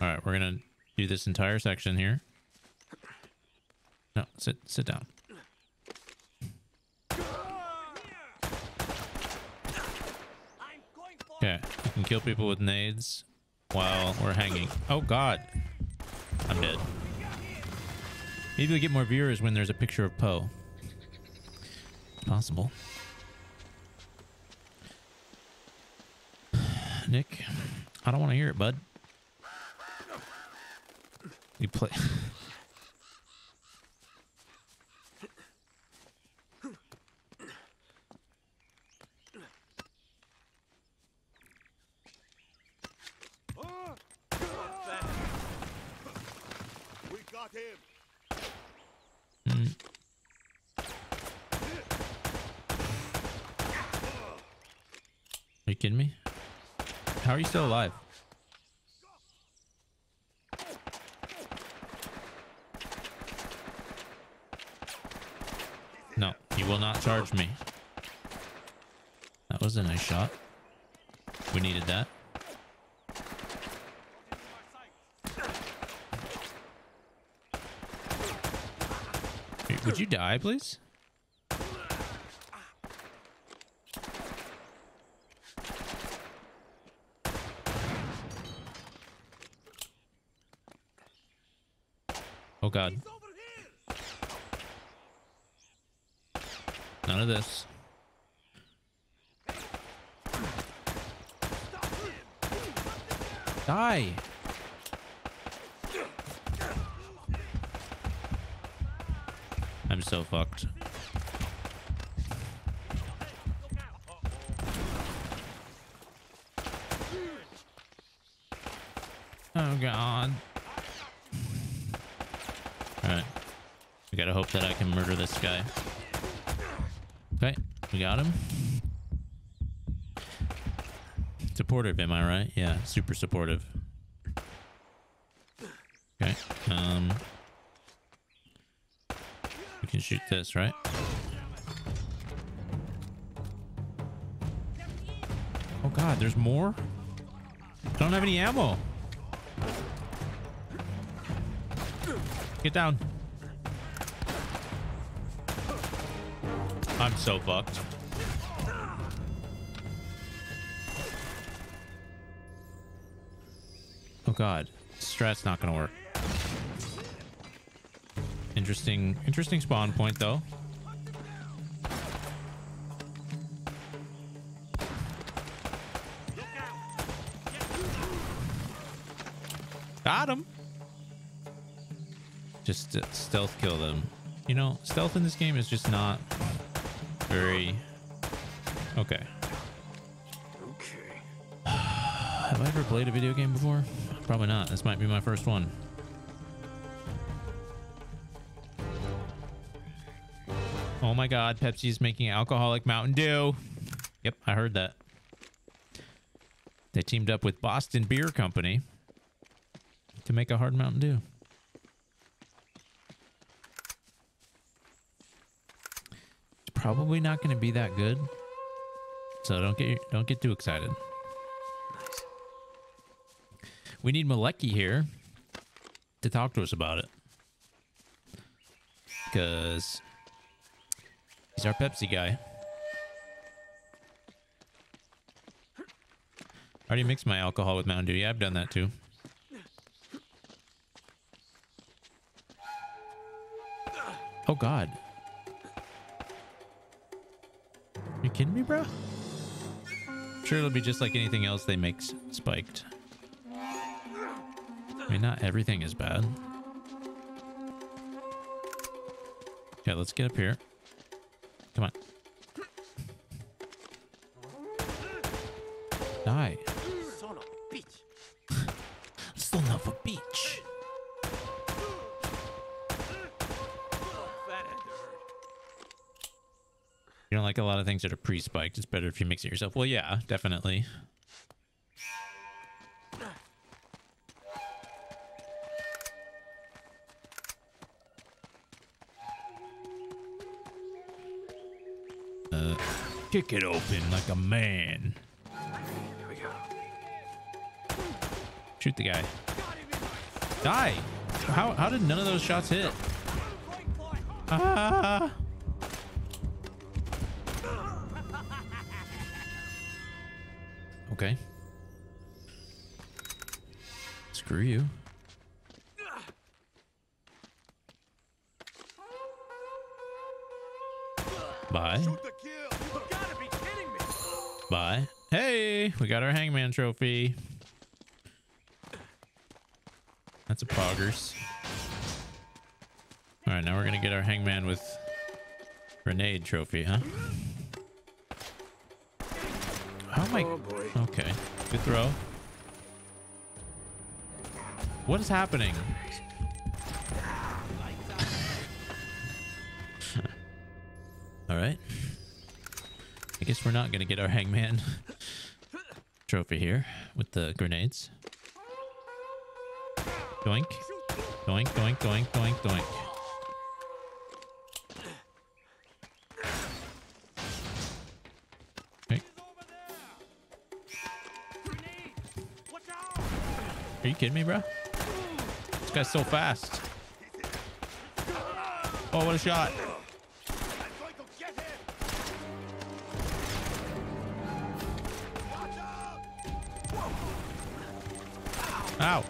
All right, we're going to do this entire section here. Sit sit down. Okay, you can kill people with nades while we're hanging. Oh god. I'm dead. Maybe we get more viewers when there's a picture of Poe. Possible. Nick, I don't want to hear it, bud. You play. *laughs* We got him. Mm. Are you kidding me? How are you still alive? No, you will not charge me. That was a nice shot. We needed that. Would you die, please? Oh god. None of this. Die. I'm so fucked. Oh god. Alright. We gotta hope that I can murder this guy. We got him. Supportive, am I right? Yeah, super supportive. Okay. Um we can shoot this, right? Oh god, there's more? Don't have any ammo. Get down. I'm so fucked. Oh god. Strat's not gonna work. Interesting, interesting spawn point though. Got him. Just uh, stealth kill them. You know, stealth in this game is just not very... Okay. Okay. *sighs* Have I ever played a video game before? Probably not. This might be my first one. Oh my god, Pepsi's making alcoholic Mountain Dew. Yep, I heard that. They teamed up with Boston Beer Company to make a hard Mountain Dew. Probably not going to be that good. So don't get don't get too excited. Nice. We need Malecki here to talk to us about it. Because he's our Pepsi guy. I already mixed my alcohol with Mountain Dew. Yeah, I've done that too. Oh, God. Kidding me, bro? Sure, it'll be just like anything else they make spiked. I mean, not everything is bad. Okay, let's get up here. Come on. *laughs* Die. Son of a bitch. Son of a beach. That had to hurt. You don't like a lot of things that are pre-spiked. It's better if you mix it yourself. Well, yeah, definitely. Uh, kick it open like a man. Here we go. Shoot the guy. Die. How how did none of those shots hit? Ah. Okay. Screw you. Bye. Shoot the kill. You gotta be kidding me. Bye. Hey, we got our hangman trophy. That's a poggers. All right, now we're gonna get our hangman with grenade trophy, huh? I? Oh boy. Okay, good throw. What is happening? *laughs* All right. I guess we're not gonna get our hangman *laughs* trophy here with the grenades. Doink. Doink, doink, doink, doink, doink. Are you kidding me, bro? This guy's so fast. Oh, what a shot. Ow.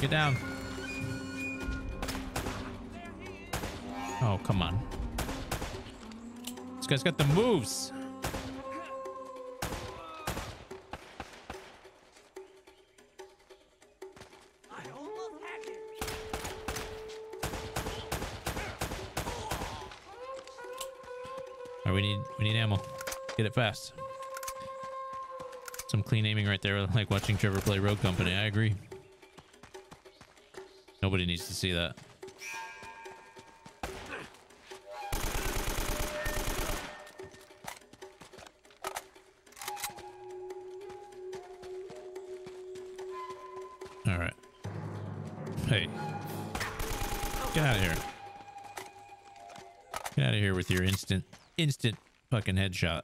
Get down. Oh, come on. This guy's got the moves. Get it fast. Some clean aiming right there, like watching Trevor play Rogue Company. I agree. Nobody needs to see that. All right. Hey. Get out of here. Get out of here with your instant, instant fucking headshot.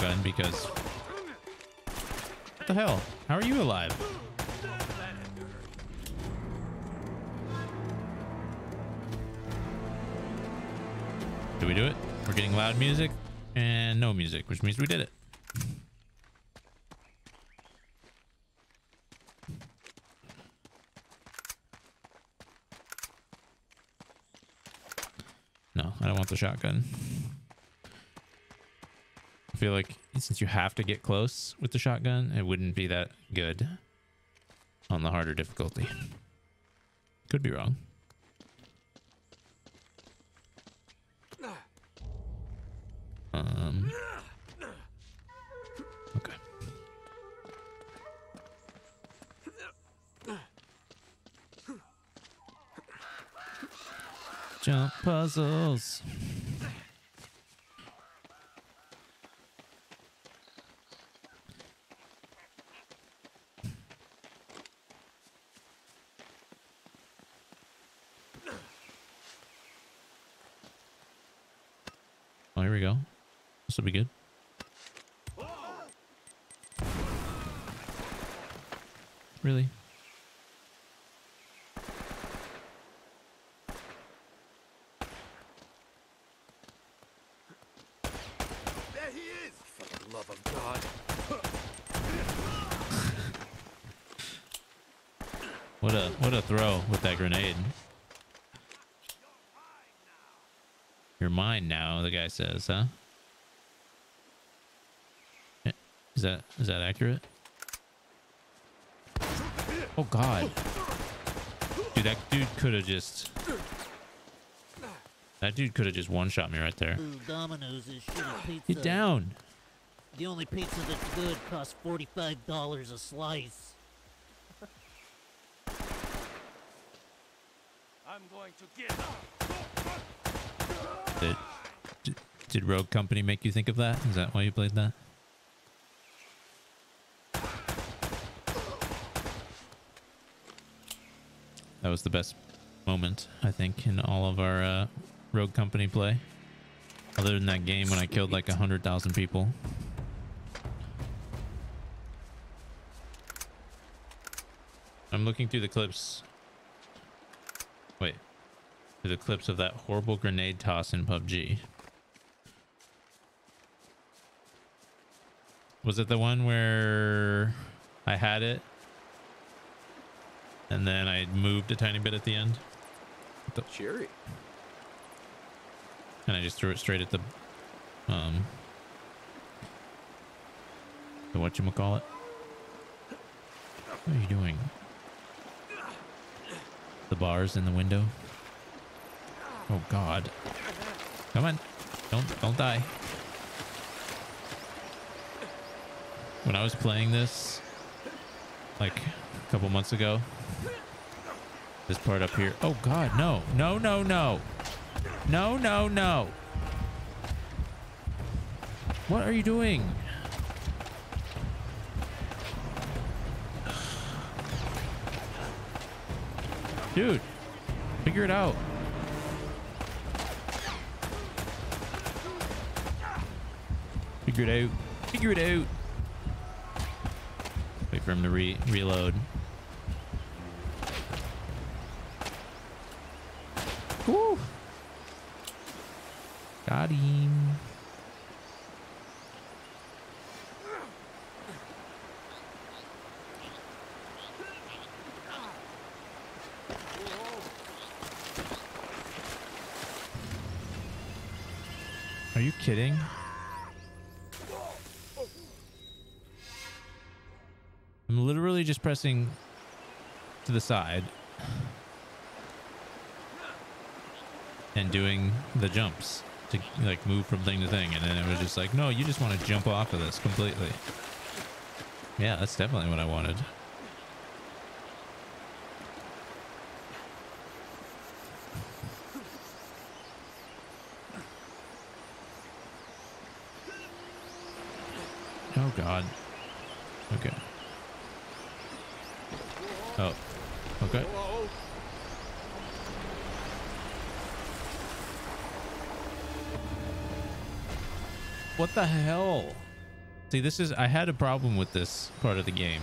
Shotgun because... What the hell? How are you alive? Did we do it? We're getting loud music and no music, which means we did it. No, I don't want the shotgun. Feel like since you have to get close with the shotgun, it wouldn't be that good on the harder difficulty. Could be wrong. Um. Okay. Jump puzzles. Oh, here we go. This will be good. Really? There he is! For the love of God. What a what a throw with that grenade. You're mine now, the guy says, huh? Eh, Is that is that accurate? Oh god. Dude, that dude could have just That dude could have just one-shot me right there. Ooh, Domino's is shitty *gasps* pizza. Get down. The only pizza that's good costs forty-five dollars a slice. I'm going to get Did, did, did Rogue Company make you think of that? Is that why you played that? That was the best moment, I think, in all of our uh, Rogue Company play. Other than that game when I killed like a hundred thousand people. I'm looking through the clips. Wait. Through the clips of that horrible grenade toss in PUBG. Was it the one where I had it and then I moved a tiny bit at the end? The- Cherry. and I just threw it straight at the um the whatchamacallit. What are you doing? The bars in the window. Oh god. Come on. Don't don't die. When I was playing this like a couple months ago, this part up here. Oh god, no. No, no, no. No, no, no. What are you doing? Dude, figure it out. Figure it out. Figure it out. For him to re reload. Woo! Got him. Are you kidding? I'm literally just pressing to the side and doing the jumps to like move from thing to thing. And then it was just like no you just want to jump off of this completely. Yeah that's definitely what i wanted. Oh god. Okay oh okay What the hell? See, this is I had a problem with this part of the game.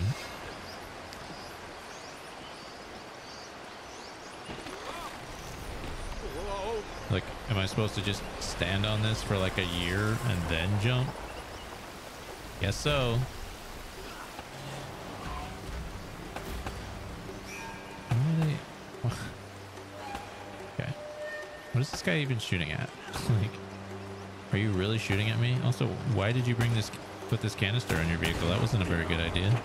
Like, am I supposed to just stand on this for like a year and then jump? Guess so. What is this guy even shooting at? *laughs* like, are you really shooting at me? Also, why did you bring this, put this canister in your vehicle? That wasn't a very good idea.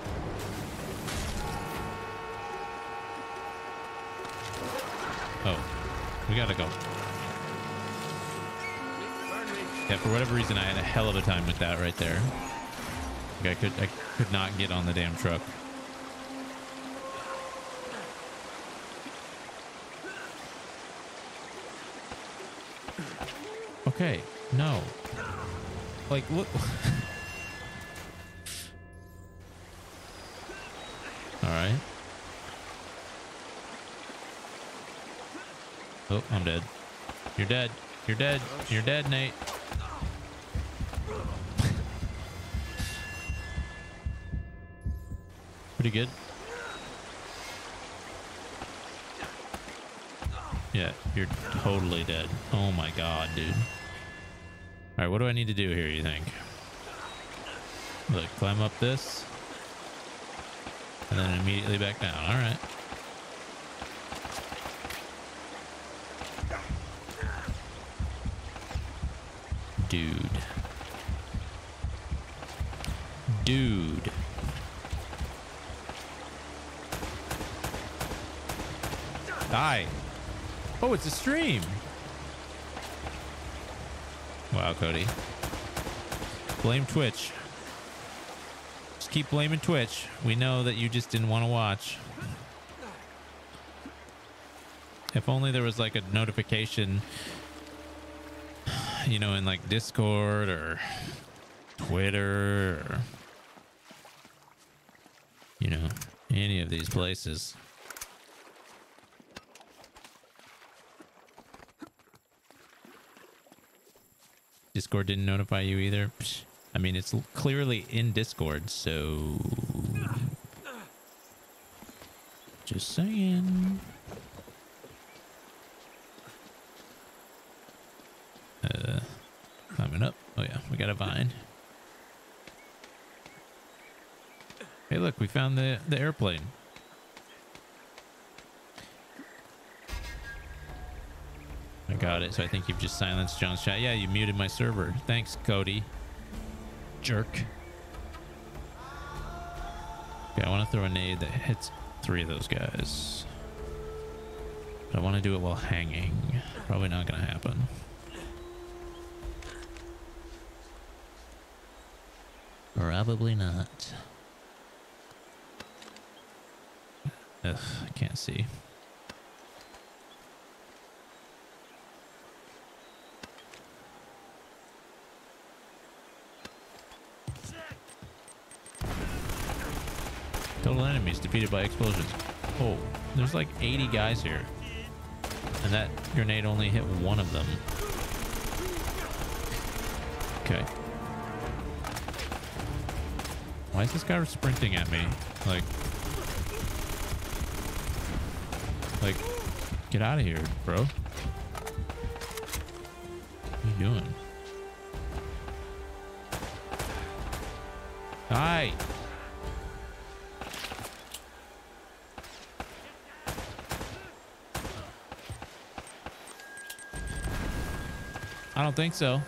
Oh, we gotta go. Yeah, for whatever reason, I had a hell of a time with that right there. Like I could, I could not get on the damn truck. Okay, no. Like, what? *laughs* All right. Oh, I'm dead. You're dead. You're dead. You're dead, Nate. *laughs* Pretty good. Yeah, you're totally dead. Oh my god, dude. Alright, what do I need to do here, you think? Look, climb up this. And then immediately back down. Alright. Dude. Dude. Die. Oh, it's a stream. Wow, Cody. Blame Twitch. Just keep blaming Twitch. We know that you just didn't want to watch. If only there was like a notification, you know, in like Discord or Twitter or, you know, any of these places. Discord didn't notify you either. I mean, it's clearly in Discord, so just saying. Uh, climbing up. Oh yeah, we got a vine. Hey, look, we found the the airplane. Got it. So I think you've just silenced John's chat. Yeah, you muted my server. Thanks, Cody. Jerk. Okay, I want to throw a nade that hits three of those guys. But I want to do it while hanging. Probably not going to happen. Probably not. Ugh, I can't see. Enemies defeated by explosions. Oh, there's like 80 guys here. And that grenade only hit one of them. Okay. Why is this guy sprinting at me? Like... Like, get out of here, bro. What are you doing? Hi! Don't think so.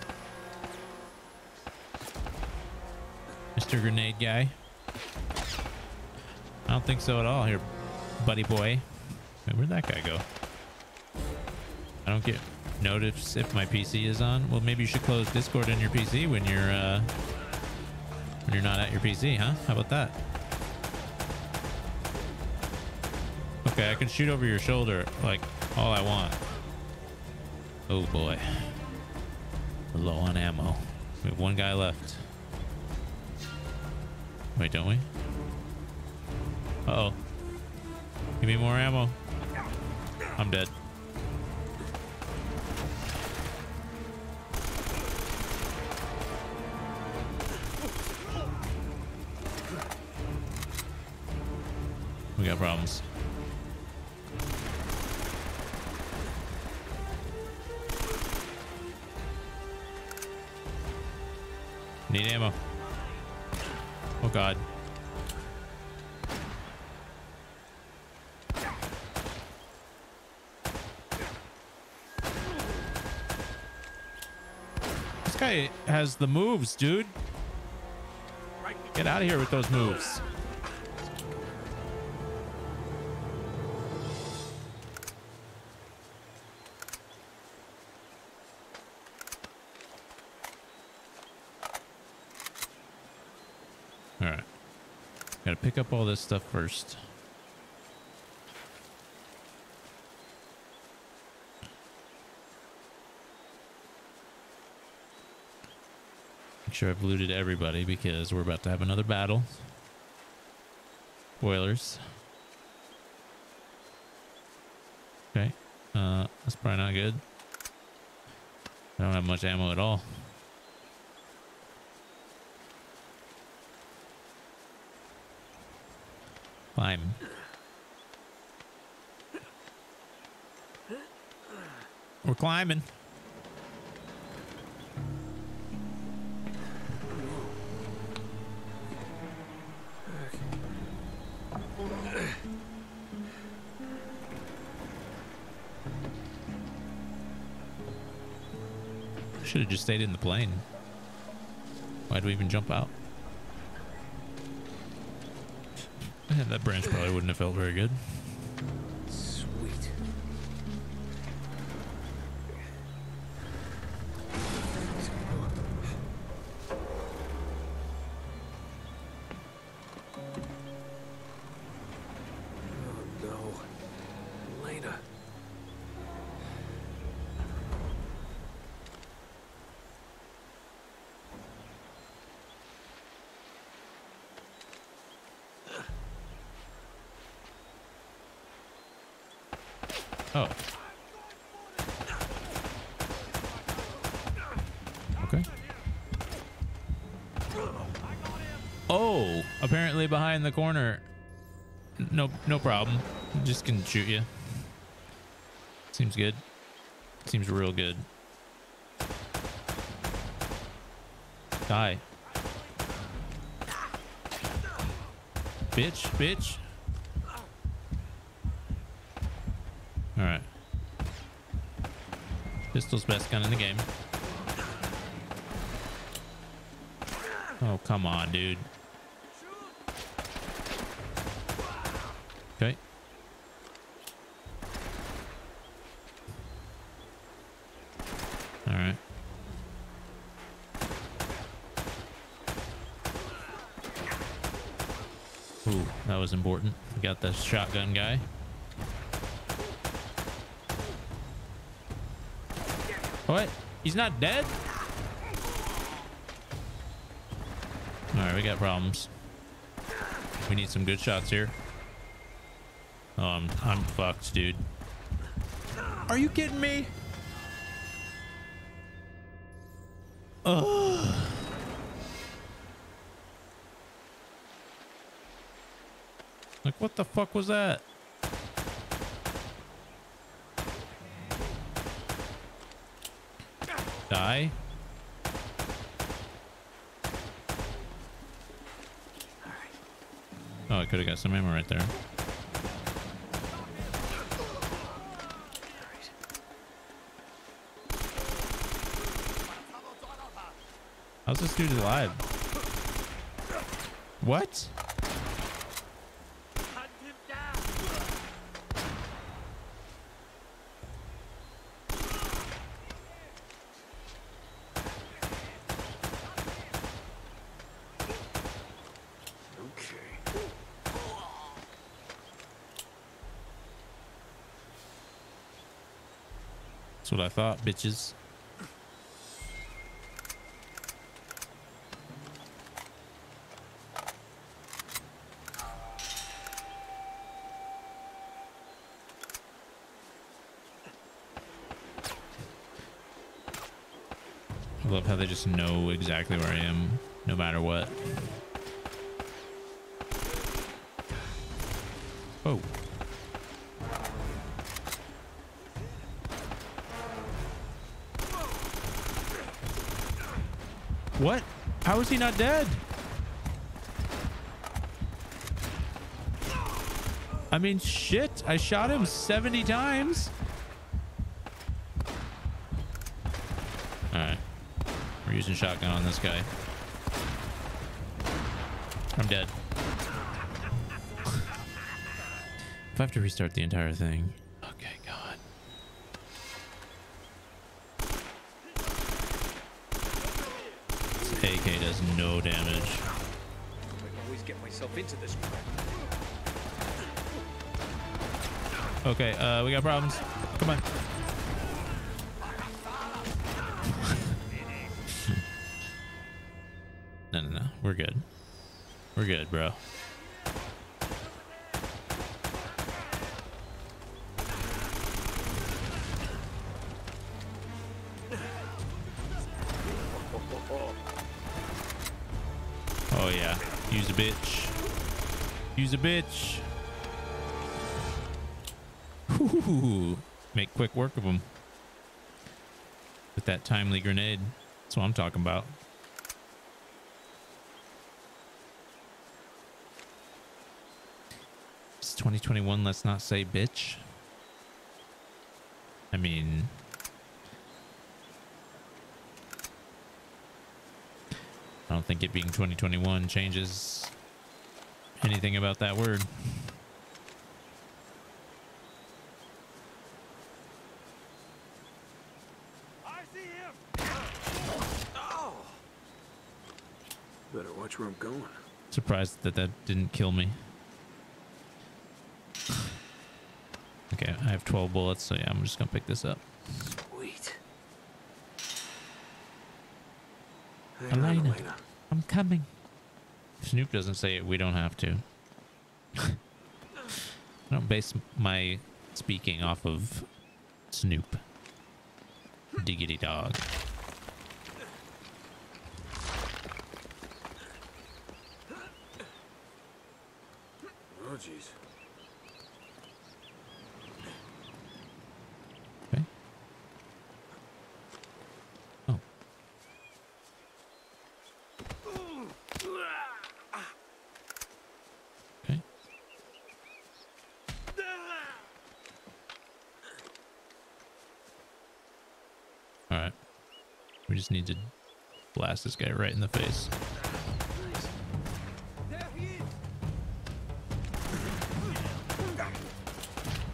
Mr. Grenade Guy. I don't think so at all here, buddy boy. Wait, where'd that guy go? I don't get notice if my PC is on. Well, maybe you should close Discord on your PC when you're uh, when you're not at your PC, huh? How about that? Okay, I can shoot over your shoulder like all I want. Oh boy. We're low on ammo. We have one guy left. Wait, don't we? Uh oh. Give me more ammo. I'm dead. Has the moves, dude. Get out of here with those moves. All right. Gotta pick up all this stuff first. Sure I've looted everybody because we're about to have another battle. Spoilers. Okay. Uh, that's probably not good. I don't have much ammo at all. Climb. We're climbing. Should have just stayed in the plane. Why'd we even jump out? That branch probably wouldn't have felt very good. Apparently behind the corner. No, no problem. Just can shoot you. Seems good. Seems real good. Die. Bitch, bitch. All right. Pistol's best gun in the game. Oh, come on, dude. Okay. All right. Ooh, that was important. We got the shotgun guy. What? He's not dead? Alright, we got problems. We need some good shots here. Oh, I'm, I'm fucked, dude. Are you kidding me? Ugh. What the fuck was that? Die. Oh, I could have got some ammo right there. How's this dude alive? What? I thought, bitches. I love how they just know exactly where I am, no matter what. Oh. Is he not dead? I mean, shit. I shot him 70 times. All right. We're using shotgun on this guy. I'm dead. *laughs* if I have to restart the entire thing. Okay, God. This AK does no damage. I always get myself into this crap. Okay, uh, we got problems. Come on. *laughs* no, no, no. We're good. We're good, bro. Use a bitch. Ooh, make quick work of them. With that timely grenade. That's what I'm talking about. It's 2021, let's not say bitch. I mean... I don't think it being 2021 changes anything about that word. I see him! Oh Better watch where I'm going. Surprised that that didn't kill me. Okay, I have 12 bullets, so yeah, I'm just gonna pick this up. Sweet. Elena, I'm coming. Snoop doesn't say it, we don't have to. *laughs* I don't base my speaking off of Snoop. Diggity dog. Oh, jeez. Okay. Oh. Okay. All right. We just need to blast this guy right in the face.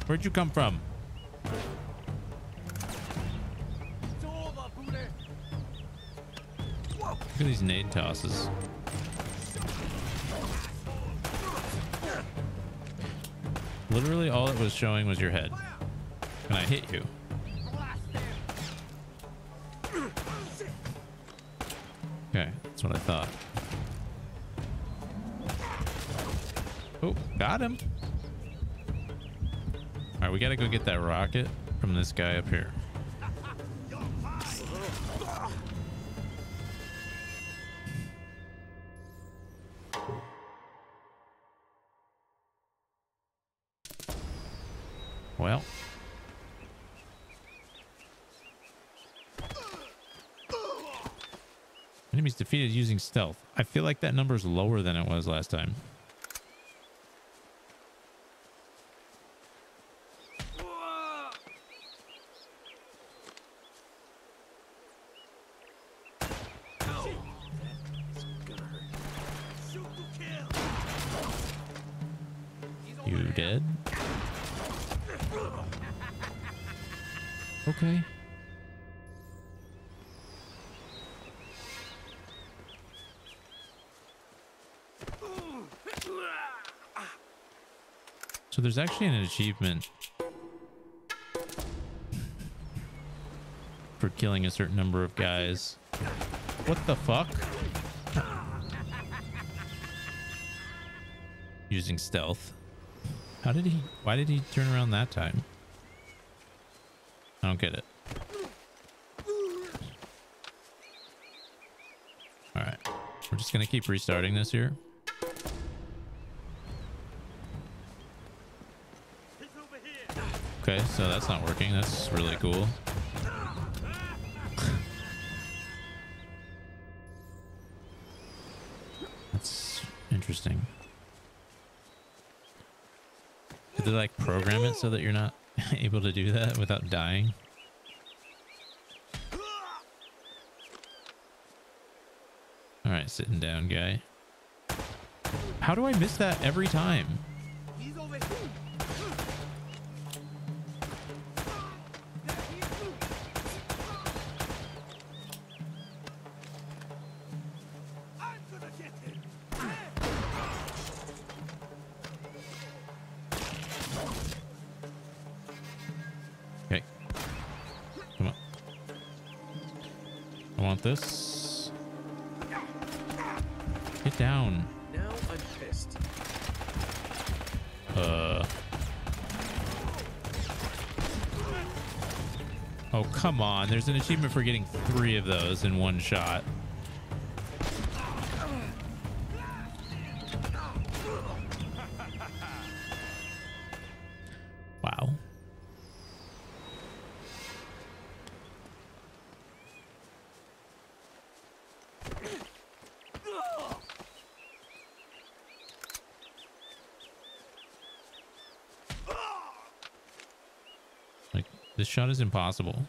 Where'd you come from? Look at these nade tosses. Literally all it was showing was your head. And I hit you. That's what I thought. Oh, got him. All right, we gotta go get that rocket from this guy up here. Stealth. I feel like that number is lower than it was last time. There's actually an achievement for killing a certain number of guys. What the fuck? Using stealth. How did he, why did he turn around that time? I don't get it. All right. We're just going to keep restarting this here. Okay, so that's not working. That's really cool. that's interesting. Did they like program it so that you're not *laughs* able to do that without dying? All right, sitting down guy. How do I miss that every time? There's an achievement for getting three of those in one shot. Wow. Like, this shot is impossible.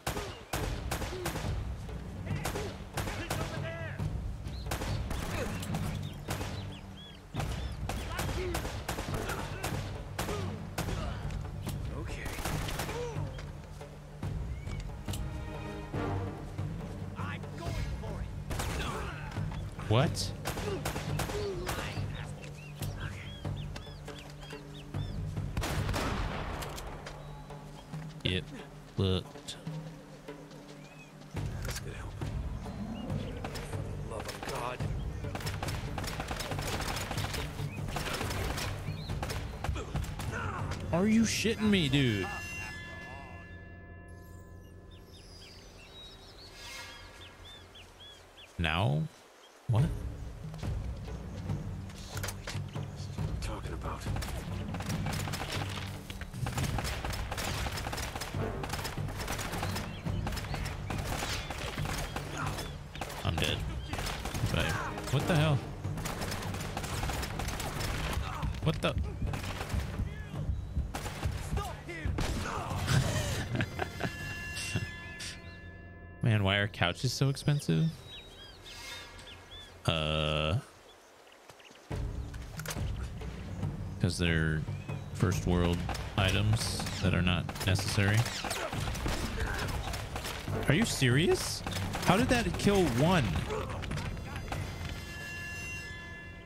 Are you shitting me, dude? Are couches so expensive? Uh, because they're first world items that are not necessary. Are you serious? How did that kill one?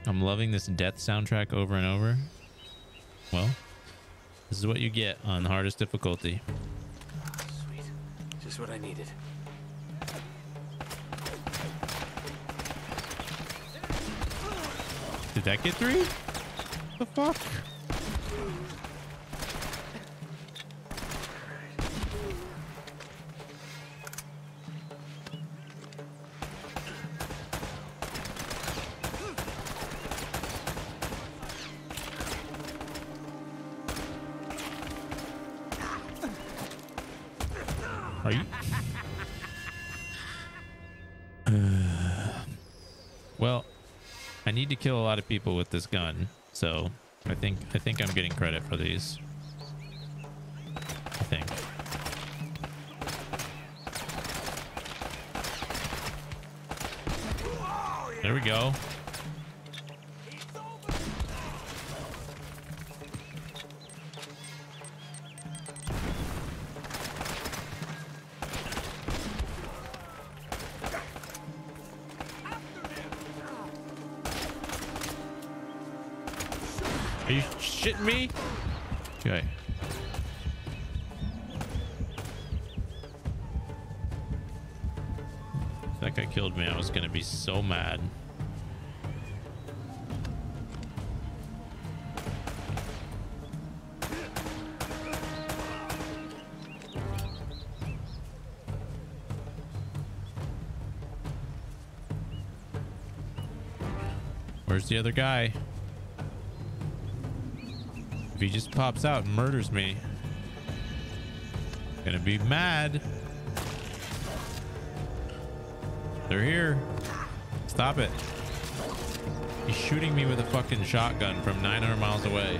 I'm loving this death soundtrack over and over. Well, this is what you get on the hardest difficulty. Sweet. Just what I needed. Did that get three? The fuck? People with this gun, so I think I think I'm getting credit for these. I think. There we go. The other guy? If he just pops out and murders me, gonna be mad. They're here. Stop it. He's shooting me with a fucking shotgun from 900 miles away.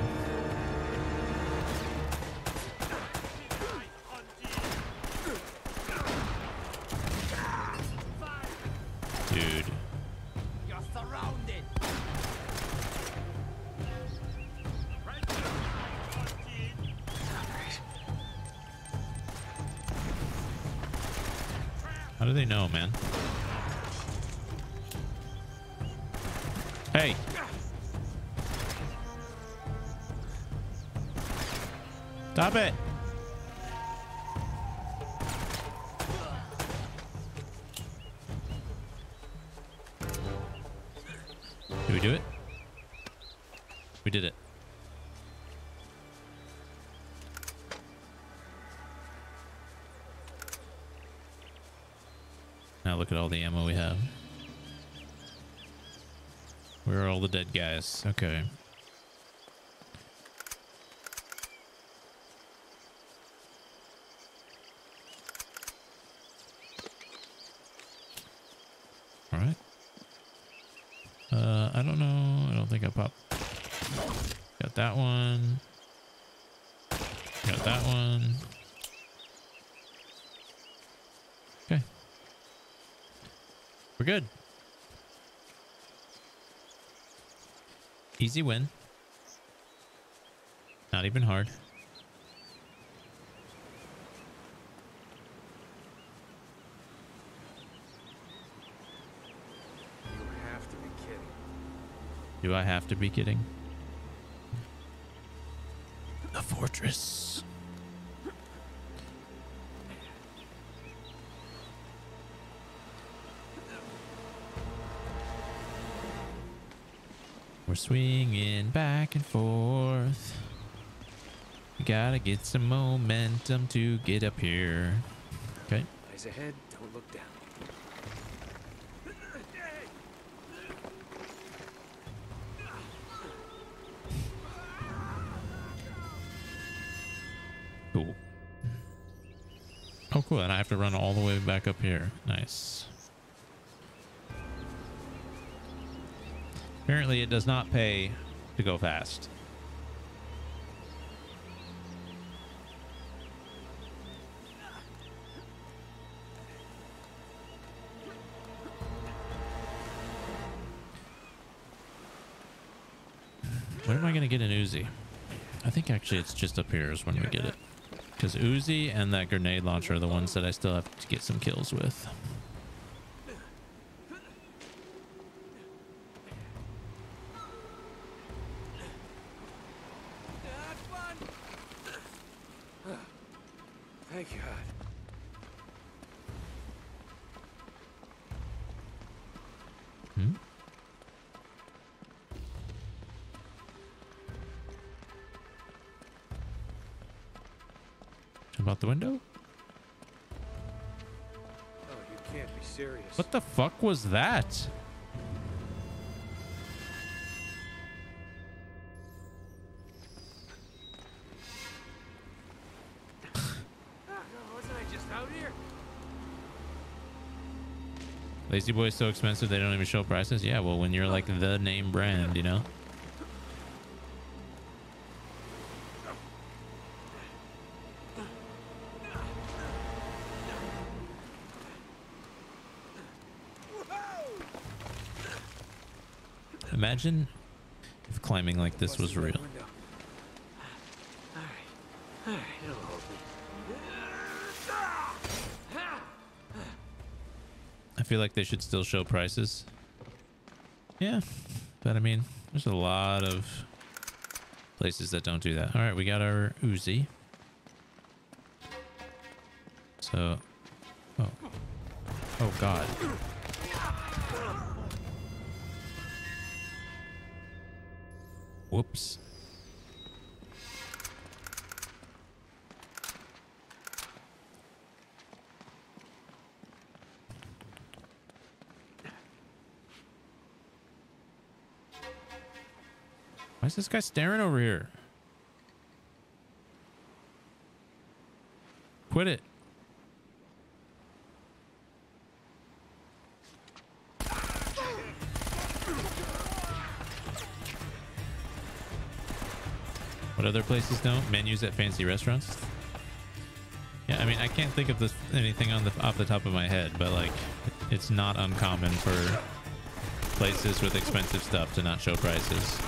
Guys? Okay. All right. Uh, I don't know. I don't think I popped. Got that one. Got that one. Okay. We're good. Easy win. Not even hard. You have to be kidding. Do I have to be kidding? The fortress. Swinging back and forth. We gotta get some momentum to get up here. Okay. Eyes ahead, don't look down. Cool. Oh, cool. And I have to run all the way back up here. Nice. Apparently, it does not pay to go fast. Where am I going to get an Uzi? I think actually it's just up here is when we get it. Because Uzi and that grenade launcher are the ones that I still have to get some kills with. Fuck was that? Wasn't I just out here? La-Z-Boy is so expensive they don't even show prices? Yeah, well, when you're like the name brand, you know? Imagine if climbing like this was real. I feel like they should still show prices. Yeah, but I mean, there's a lot of places that don't do that. All right, we got our Uzi. So, oh, oh God. Is this guy staring over here? Quit it. What other places don't? Menus at fancy restaurants? Yeah, I mean, I can't think of this anything on the off the top of my head, but like, it's not uncommon for places with expensive stuff to not show prices.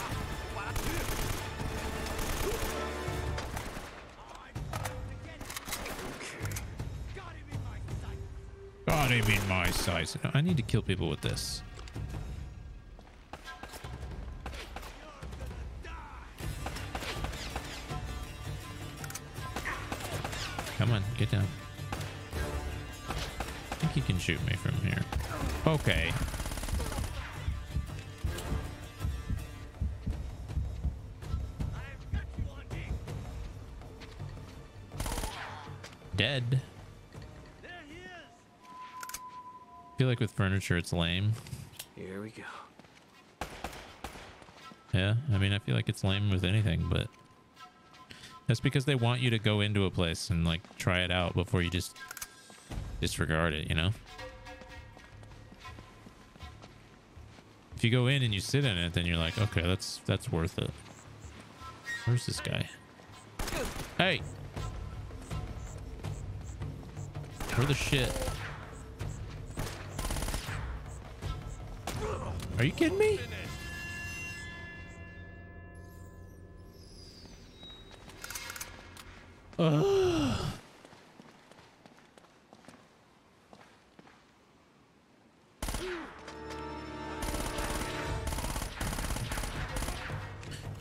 Not even my size. I need to kill people with this. Come on, get down. I think he can shoot me from here. Okay. Like with furniture it's lame. Here we go. Yeah, I mean I feel like it's lame with anything, but that's because they want you to go into a place and like try it out before you just disregard it, you know? If you go in and you sit in it, then you're like, okay, that's that's worth it. Where's this guy? Hey! Where the shit? Are you kidding me?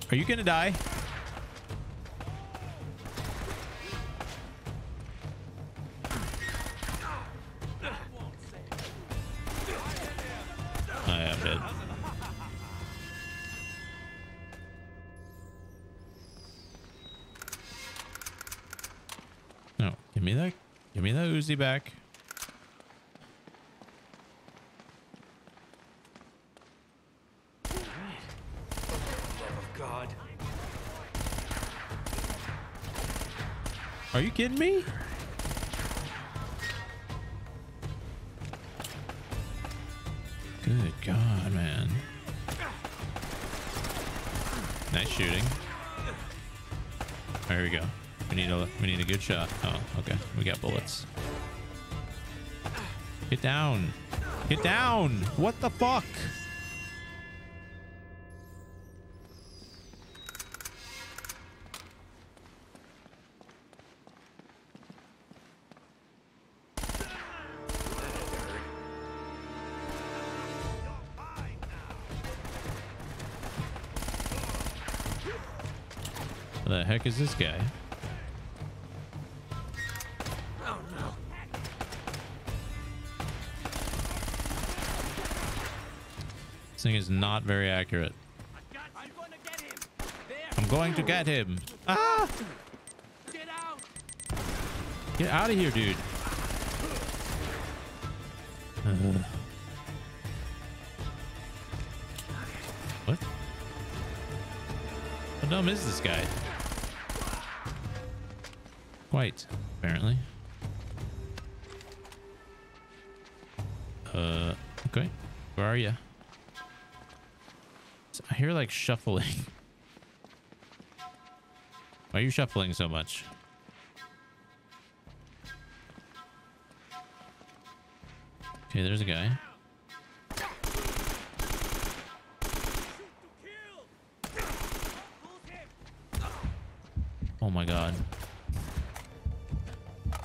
Are you gonna die? Back. Are you kidding me? Good God, man. Nice shooting. There we go. We need a we need a good shot. Oh, okay. We got bullets. Get down. Get down. What the fuck? What the heck is this guy? Thing is not very accurate. I'm going to get him. Ah! Get out! Get out of here, dude. Uh. What? How dumb is this guy? Quite, apparently. Hear like shuffling. Why are you shuffling so much? Okay, there's a guy. Oh my god.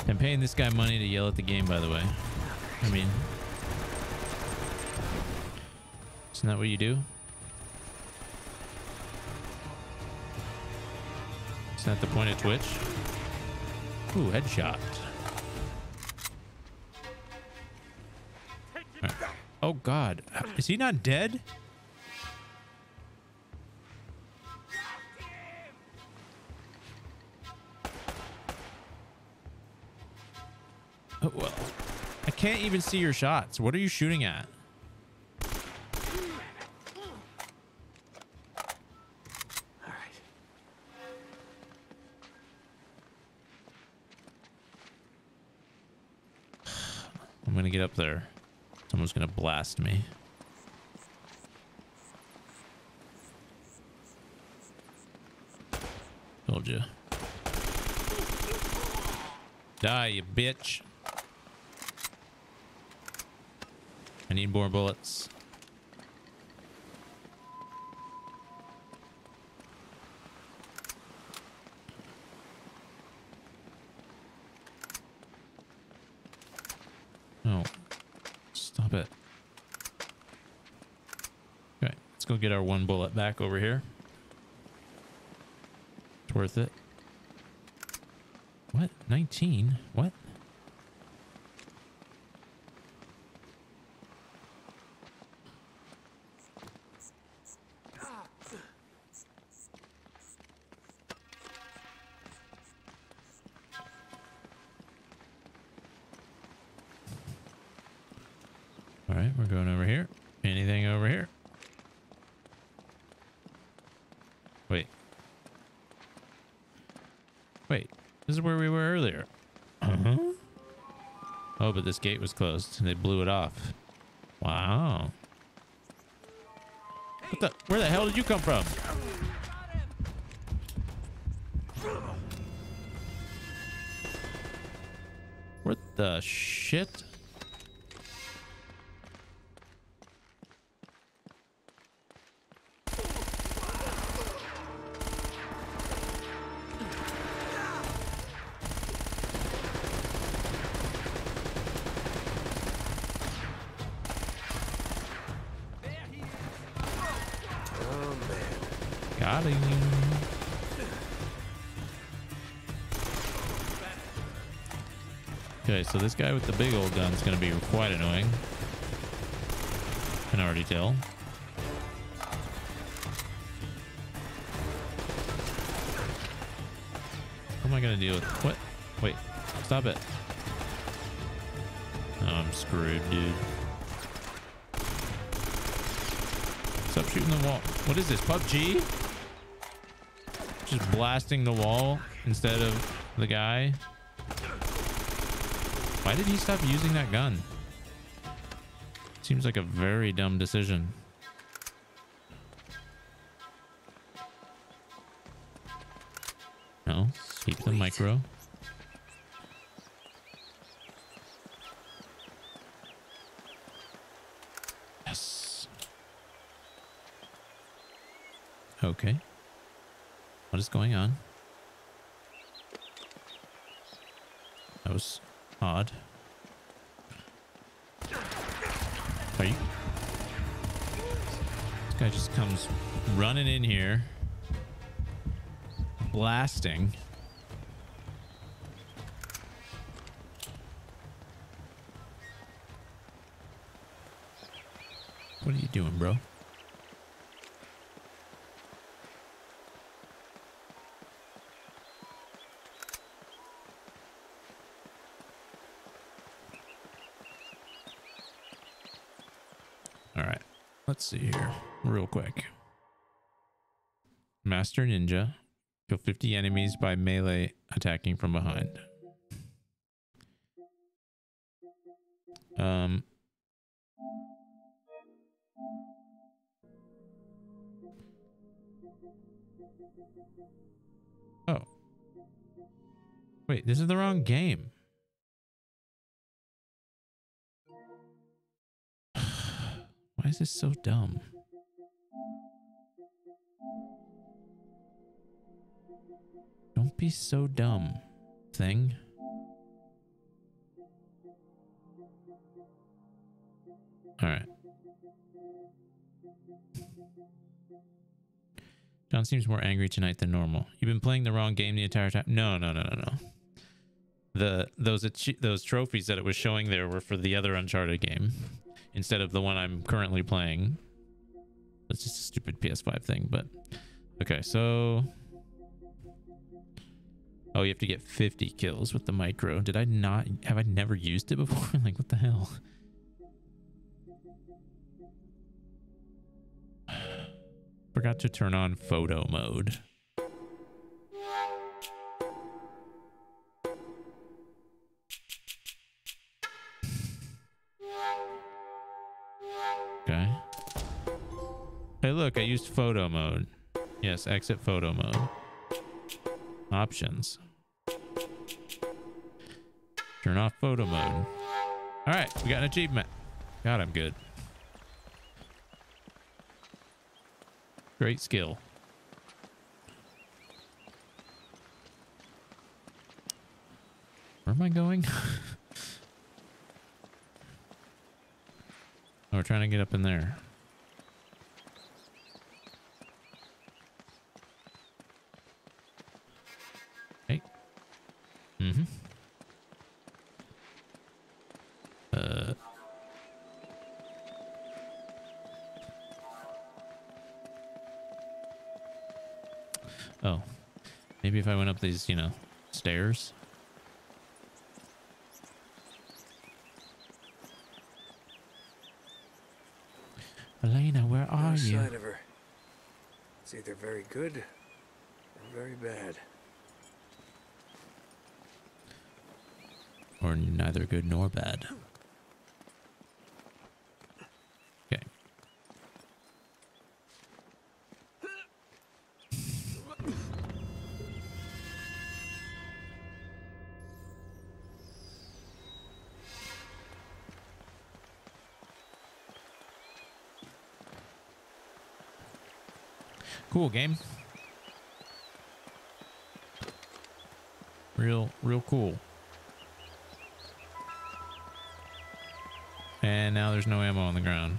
I'm paying this guy money to yell at the game, by the way. I mean, isn't that what you do? Isn't the point of Twitch? Ooh, headshot. Alright. Oh god. Is he not dead? Oh, well, I can't even see your shots. What are you shooting at? Up there. Someone's gonna blast me. Told you. Die, you bitch. I need more bullets. Oh, go get our one bullet back over here. It's worth it. What? 19? What? But this gate was closed. And they blew it off. Wow. What the? Where the hell did you come from? What the shit? So this guy with the big old gun is going to be quite annoying. Can already tell. What am I going to deal with? What? Wait, stop it. Oh, I'm screwed, dude. Stop shooting the wall. What is this, PUBG? Just blasting the wall instead of the guy. Why did he stop using that gun? Seems like a very dumb decision. No, keep the micro. Yes. Okay. What is going on? That was odd. Are you? This guy just comes running in here, blasting. What are you doing, bro? All right. Let's see here real quick. Master Ninja. Kill 50 enemies by melee attacking from behind. Um. Oh. Wait, this is the wrong game. Is so dumb? Don't be so dumb, thing. All right. John seems more angry tonight than normal. You've been playing the wrong game the entire time. No, no, no, no, no. The those those trophies that it was showing there were for the other Uncharted game instead of the one I'm currently playing. It's just a stupid PS5 thing, but okay, so Oh, you have to get 50 kills with the micro. Did I not have I never used it before? *laughs* like what the hell? Forgot to turn on photo mode. Hey, look, I used photo mode. Yes, exit photo mode. Options. Turn off photo mode. All right, we got an achievement. God, I'm good. Great skill. Where am I going? *laughs* Oh, we're trying to get up in there. Hey. Mm-hmm. Uh. Oh. Maybe if I went up these, you know, stairs. It's either very good or very bad. Or neither good nor bad. Game. Real, real cool. And now there's no ammo on the ground.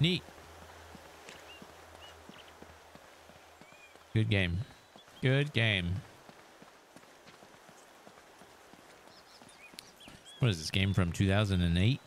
Neat. Good game. Good game. What is this game from 2008?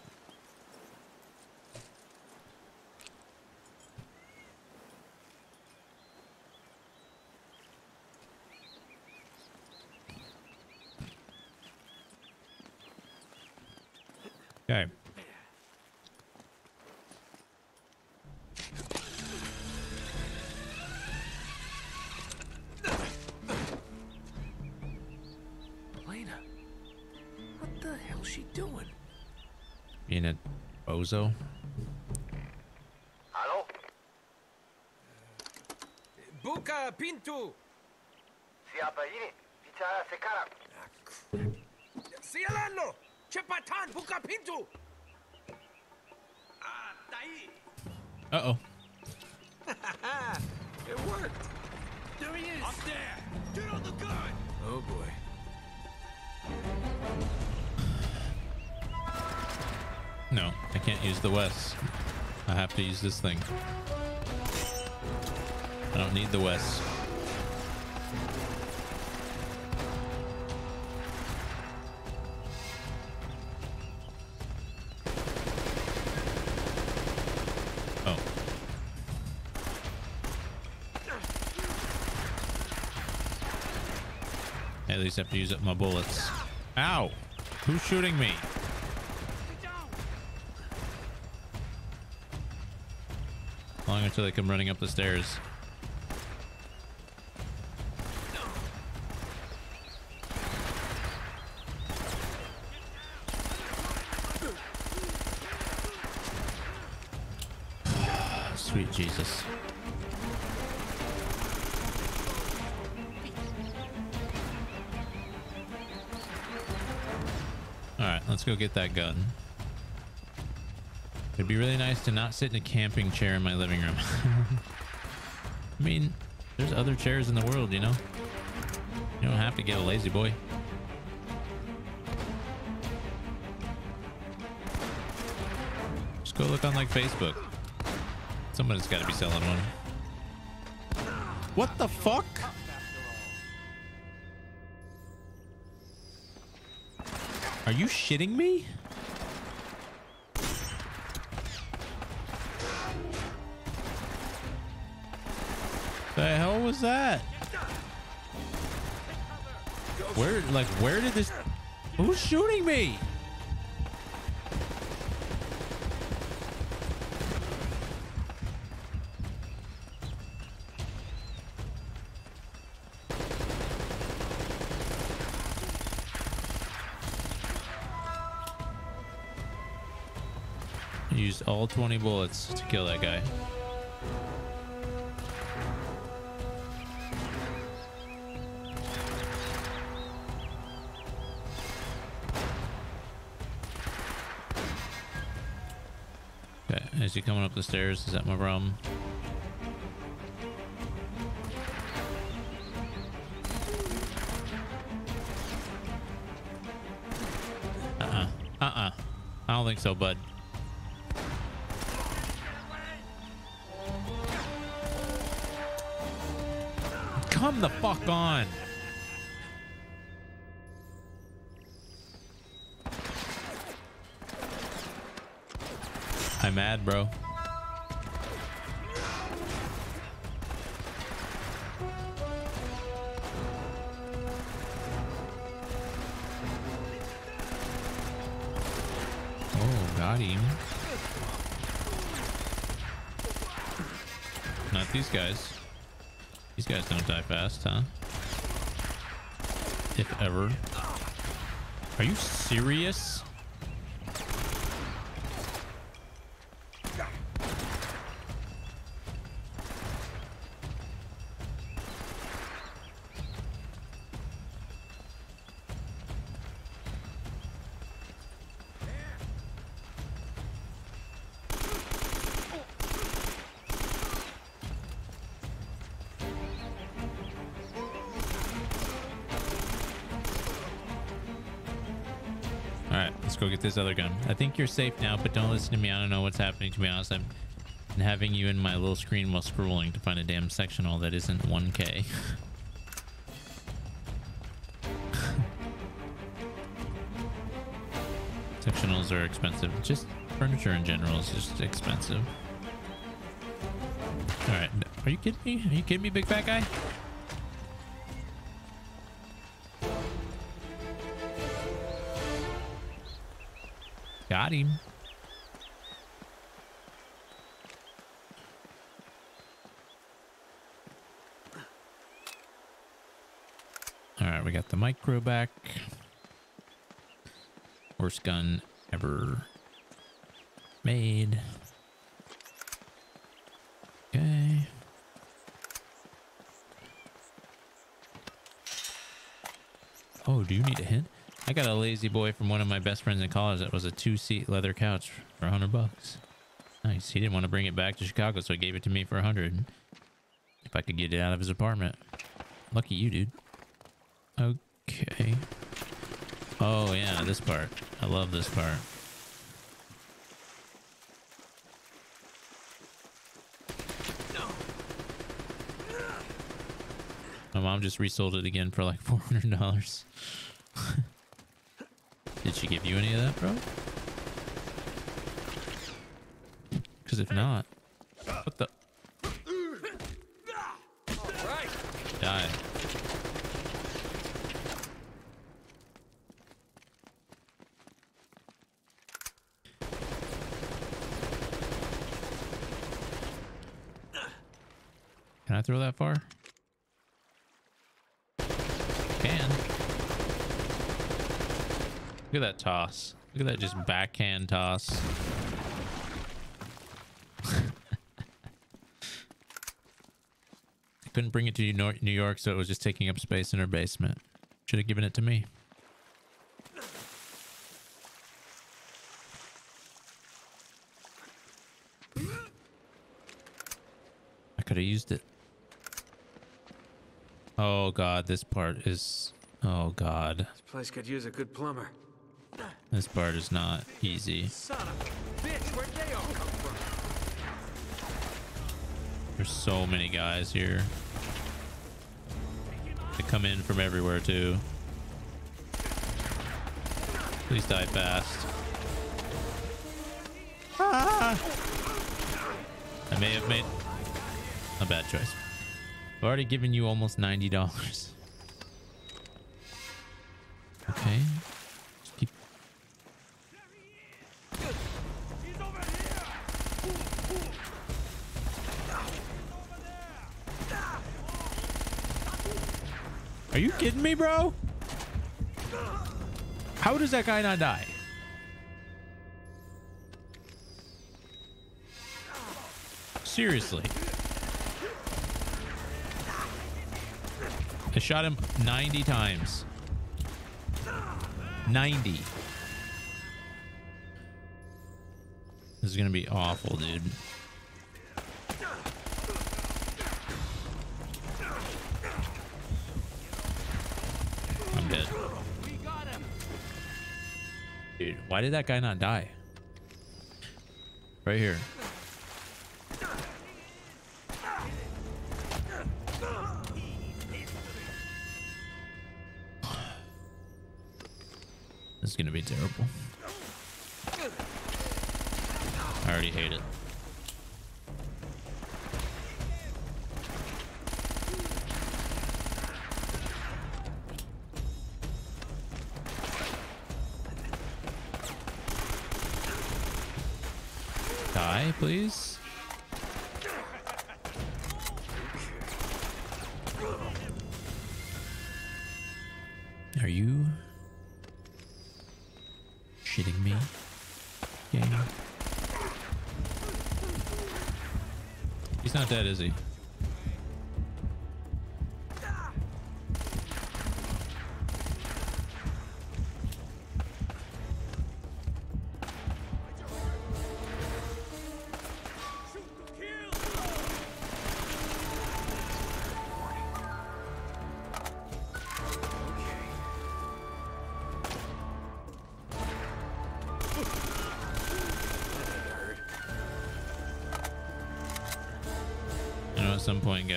Use this thing. I don't need the West. Oh. At least I have to use up my bullets. Ow! Who's shooting me? Until they come running up the stairs. Sweet Jesus. Alright, let's go get that gun. Be really nice to not sit in a camping chair in my living room. *laughs* I mean, there's other chairs in the world, you know? You don't have to get a La-Z-Boy. Just go look on like Facebook. Somebody's got to be selling one. What the fuck? Are you shitting me? Was that? Where, like, where did this? Who's shooting me? Used all 20 bullets to kill that guy. Is he coming up the stairs? Is that my problem? Uh-uh. Uh-uh. I don't think so, bud. Come the fuck on. Guy mad, bro. Oh, got him. Not these guys. These guys don't die fast, huh? If ever. Are you serious? Other gun. I think you're safe now, but don't listen to me. I don't know what's happening. To be honest, I'm having you in my little screen while scrolling to find a damn sectional that isn't 1K. *laughs* Sectionals are expensive. Just furniture in general is just expensive. All right, are you kidding me? Are you kidding me, big fat guy? Got him. All right, we got the micro back. Worst gun ever made. La-Z-Boy from one of my best friends in college that was a two-seat leather couch for 100 bucks. Nice. He didn't want to bring it back to Chicago, so he gave it to me for 100. If I could get it out of his apartment. Lucky you, dude. Okay. Oh, yeah, this part. I love this part. My mom just resold it again for like $400 give you any of that, bro? Because if not, what the? Die. Can I throw that far? Can. Look at that toss. Look at that just backhand toss. *laughs* I couldn't bring it to New York- New York, so it was just taking up space in her basement. Should have given it to me. I could have used it. Oh god, this part is... Oh god. This place could use a good plumber. This part is not easy. Son of a bitch, where'd they all come from? There's so many guys here. They come in from everywhere too. Please die fast. Ah! I may have made a bad choice. I've already given you almost $90. Okay. Just keep Are you kidding me, bro? How does that guy not die? Seriously. I shot him 90 times. 90. This is gonna be awful, dude. Why did that guy not die? Right here. This is gonna be terrible. I already hate it. Dead, is he?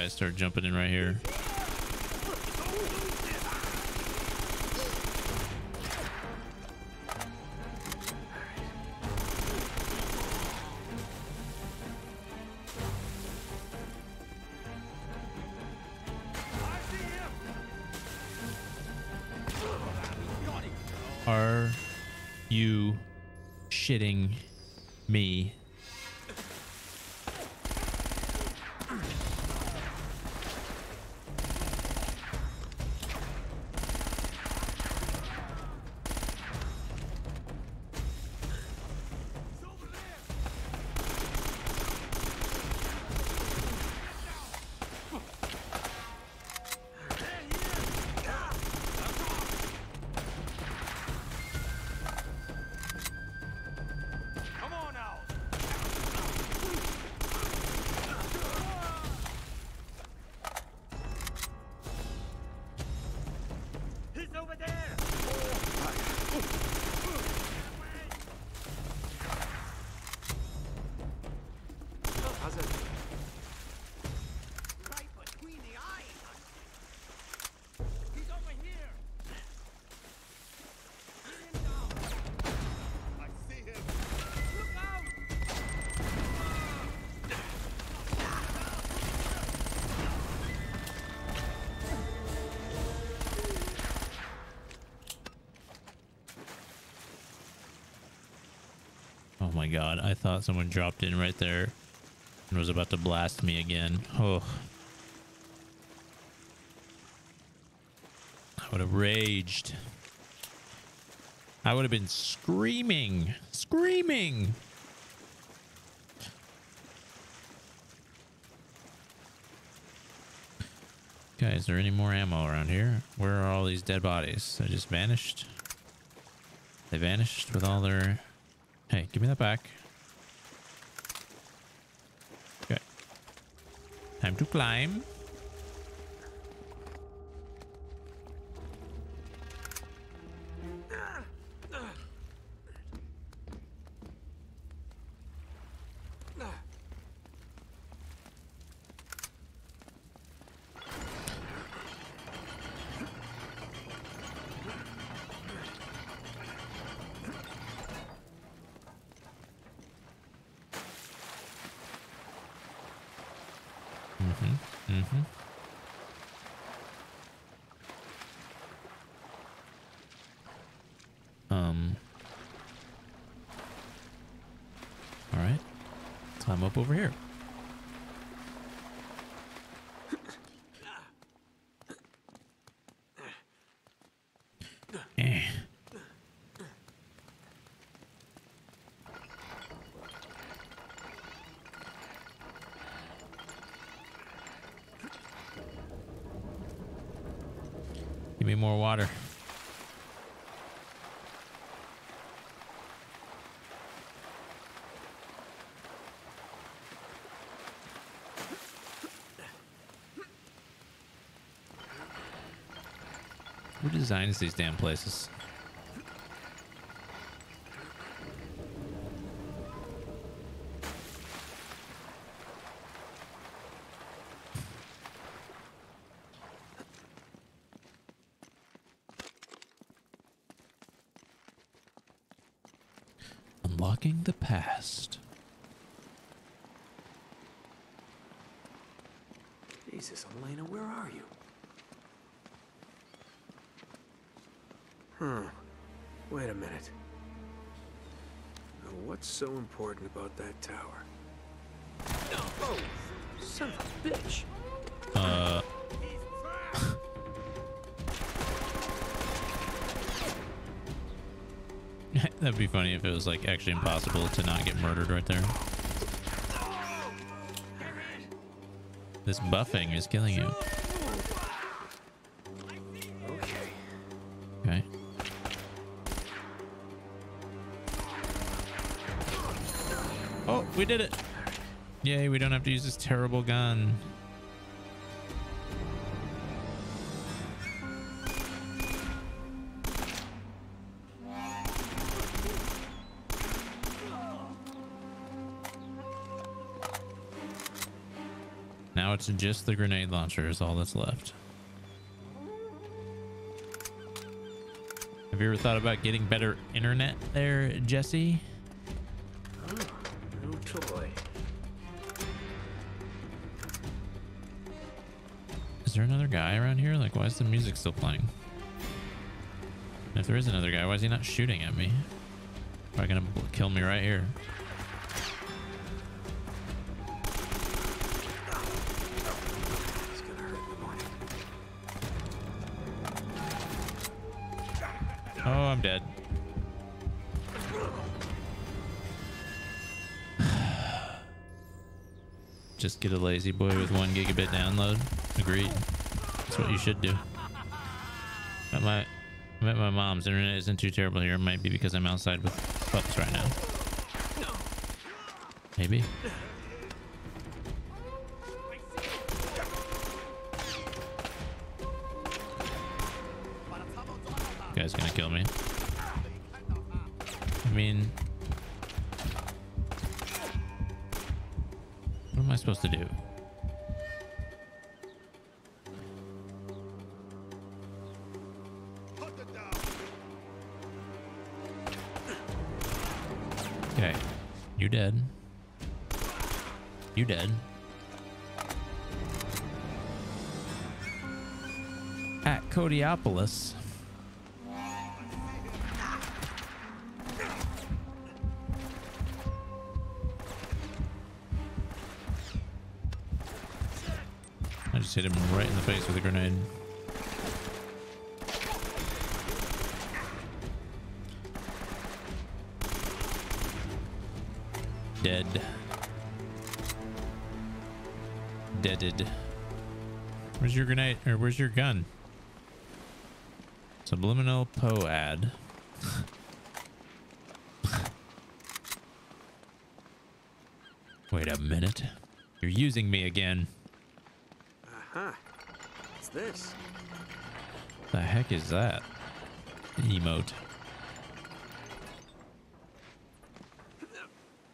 Guys start jumping in right here. God, I thought someone dropped in right there and was about to blast me again. Oh. I would have raged. I would have been screaming, screaming. Okay, is there any more ammo around here? Where are all these dead bodies? They just vanished? They vanished with all their Hey, give me that back. Okay. Time to climb. Mm-hmm. Mm-hmm. Um. All right. Climb up over here. Eh. More water. Who designs these damn places? Unlocking the past. Jesus, Elena, where are you? Hmm. Wait a minute. Now what's so important about that tower? No! Oh, son of a bitch! That'd be funny if it was like actually impossible to not get murdered right there. This buffing is killing you. Okay. Okay. Oh, we did it. Yay, we don't have to use this terrible gun. It's just the grenade launcher is all that's left. Have you ever thought about getting better internet there, Jesse? Toy. Is there another guy around here? Like, why is the music still playing? And if there is another guy, why is he not shooting at me? Probably gonna kill me right here. Get a La-Z-Boy with one gigabit download. Agreed. That's what you should do. But my, I bet my mom's internet isn't too terrible here. It might be because I'm outside with pups right now. Maybe. I just hit him right in the face with a grenade. Dead. Deaded. Where's your grenade? Or where's your gun? Subliminal Poad. Wait a minute. You're using me again. Aha. What's this? The heck is that? Emote.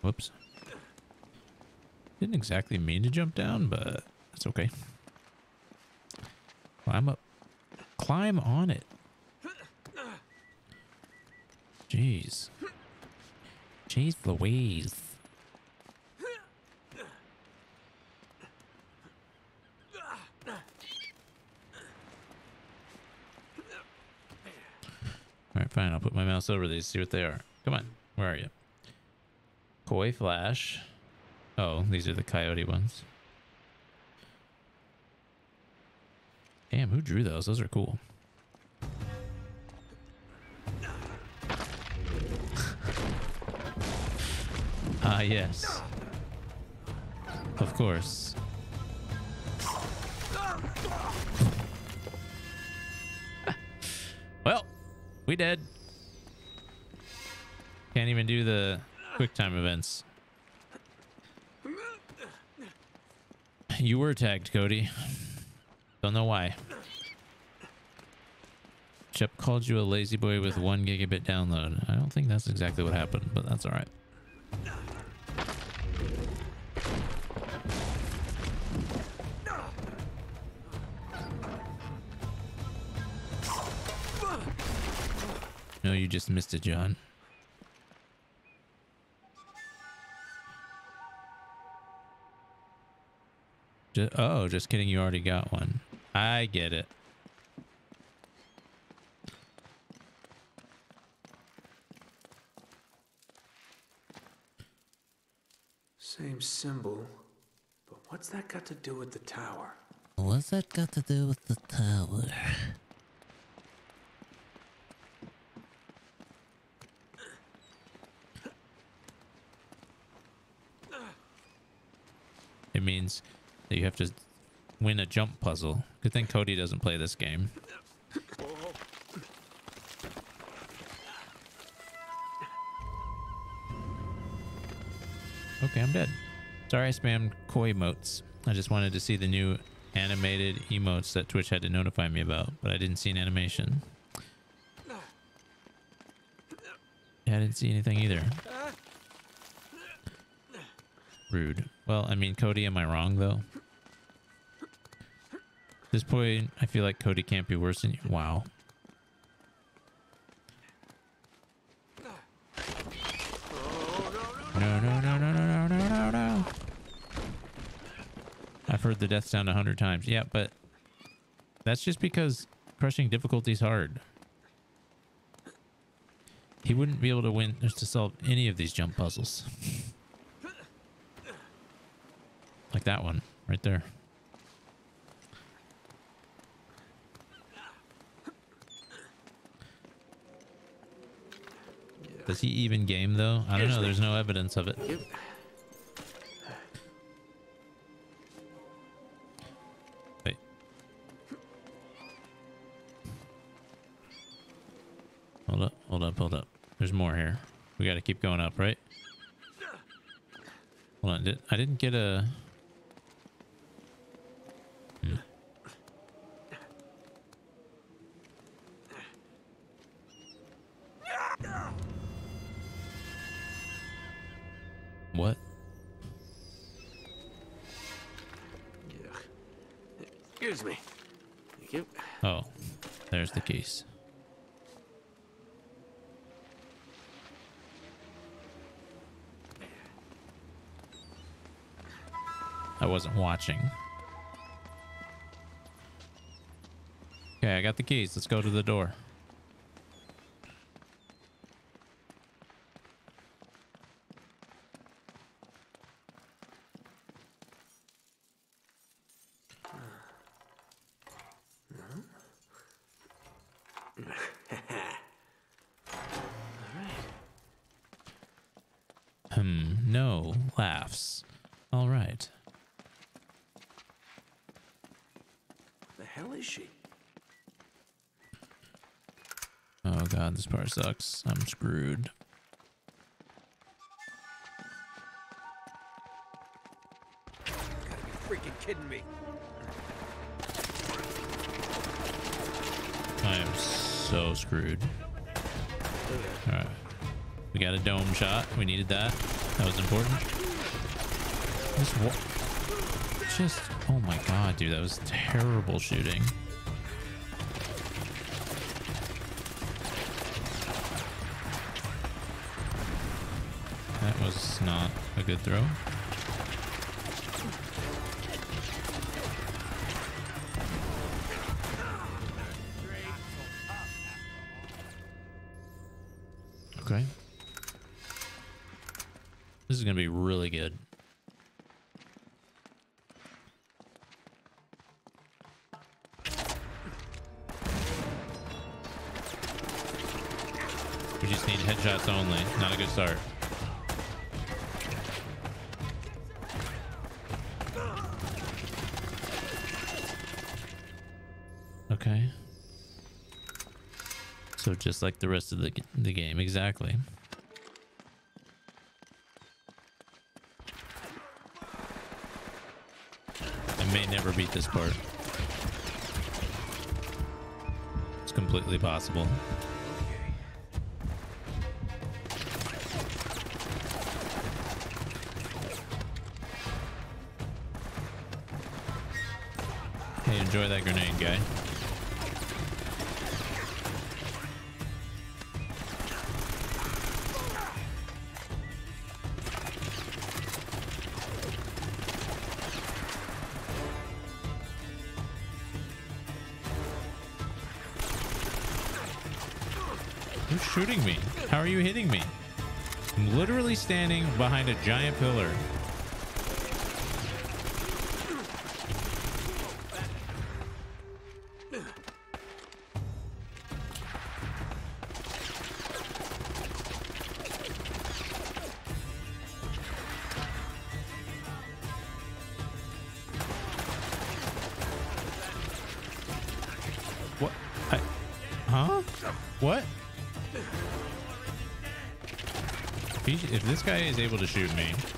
Whoops. Didn't exactly mean to jump down, but that's okay. Climb up. Climb on it. Jeez. Jeez Louise. Alright, fine. I'll put my mouse over these, see what they are. Come on. Where are you? Koi Flash. Oh, these are the coyote ones. Damn, who drew those? Those are cool. Ah, yes. Of course. *laughs* well, we dead. Can't even do the quick time events. You were tagged, Cody. Don't know why. Shep called you a La-Z-Boy with one gigabit download. I don't think that's exactly what happened, but that's all right. Just missed it, John. Ju- oh, just kidding. You already got one. I get it. Same symbol, but what's that got to do with the tower? What's that got to do with the tower? It means that you have to win a jump puzzle. Good thing Cody doesn't play this game. Okay, I'm dead. Sorry I spammed koi emotes. I just wanted to see the new animated emotes that Twitch had to notify me about, but I didn't see an animation. Yeah, I didn't see anything either. Rude. Well, I mean, Cody, am I wrong, though? At this point, I feel like Cody can't be worse than you. Wow. No, no, no, no, no, no, no, no, no. I've heard the death sound a hundred times. Yeah, but that's just because crushing difficulty is hard. He wouldn't be able to win to solve any of these jump puzzles. *laughs* like that one right there. Does he even game though? I don't know. There's no evidence of it. Wait. Hold up, hold up, hold up. There's more here. We got to keep going up, right? Hold on. Did, I didn't get a... please, let's go to the door. Sucks. I'm screwed. You Freaking kidding me. I am so screwed. Alright. We got a dome shot. We needed that. That was important. This just oh my god, dude, that was terrible shooting. Was not a good throw. Like the rest of the, the game, exactly. I may never beat this part. It's completely possible. Hey, enjoy that grenade, guy. Shooting me? How are you hitting me? I'm literally standing behind a giant pillar. This guy is able to shoot me.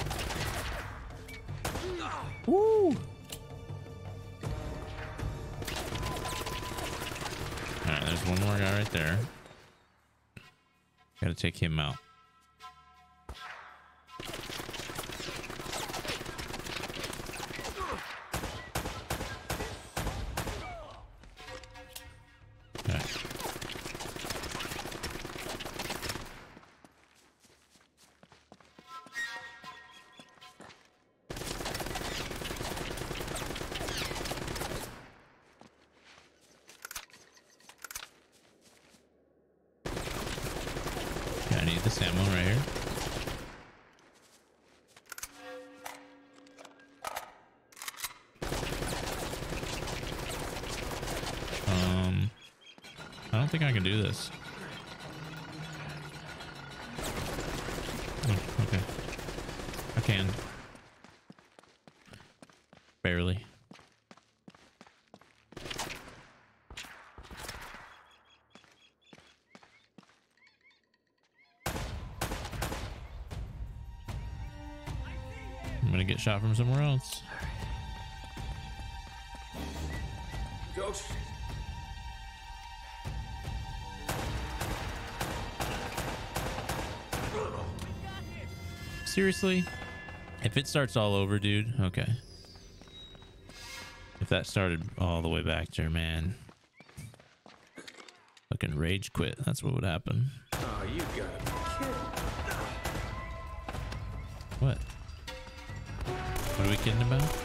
I think I can do this. Oh, okay. I can. Barely. I'm gonna get shot from somewhere else. Ghost. Seriously? If it starts all over, dude, okay. If that started all the way back there, man. Fucking rage quit. That's what would happen. Oh, you gotta be kidding. What? What are we kidding about?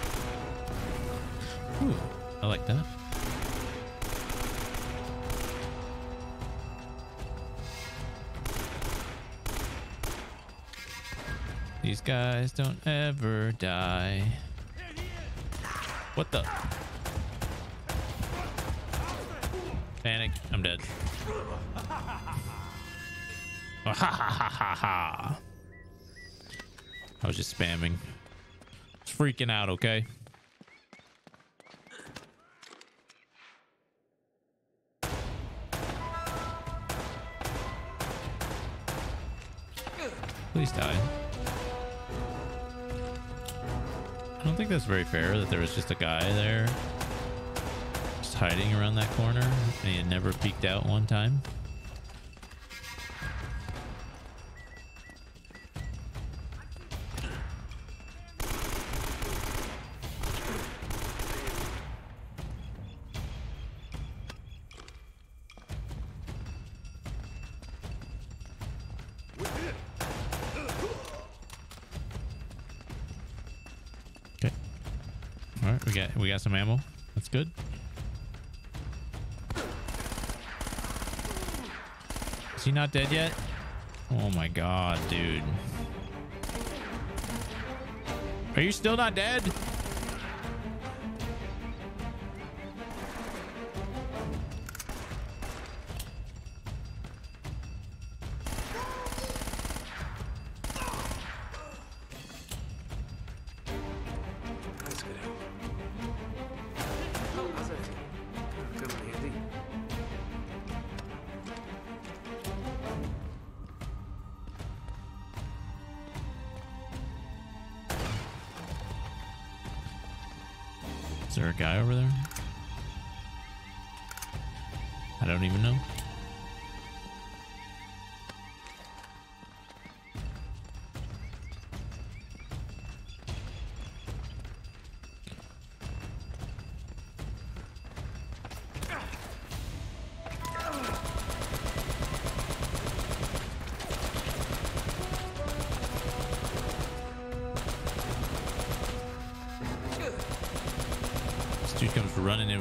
Ooh, I like that. These guys don't ever die. What the? Panic. I'm dead. Ha ha ha ha ha. I was just spamming. It's freaking out, okay? Please die. Think that's very fair that there was just a guy there just hiding around that corner and he had never peeked out one time. Some ammo. That's good. Is he not dead yet? Oh my god, dude. Are you still not dead?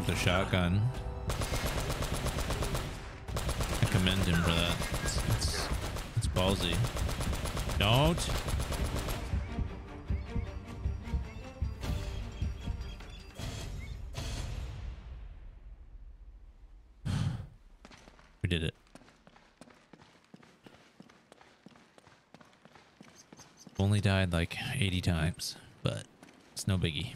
With a shotgun. I commend him for that. It's ballsy. Don't. *sighs* We did it. Only died like 80 times, but it's no biggie.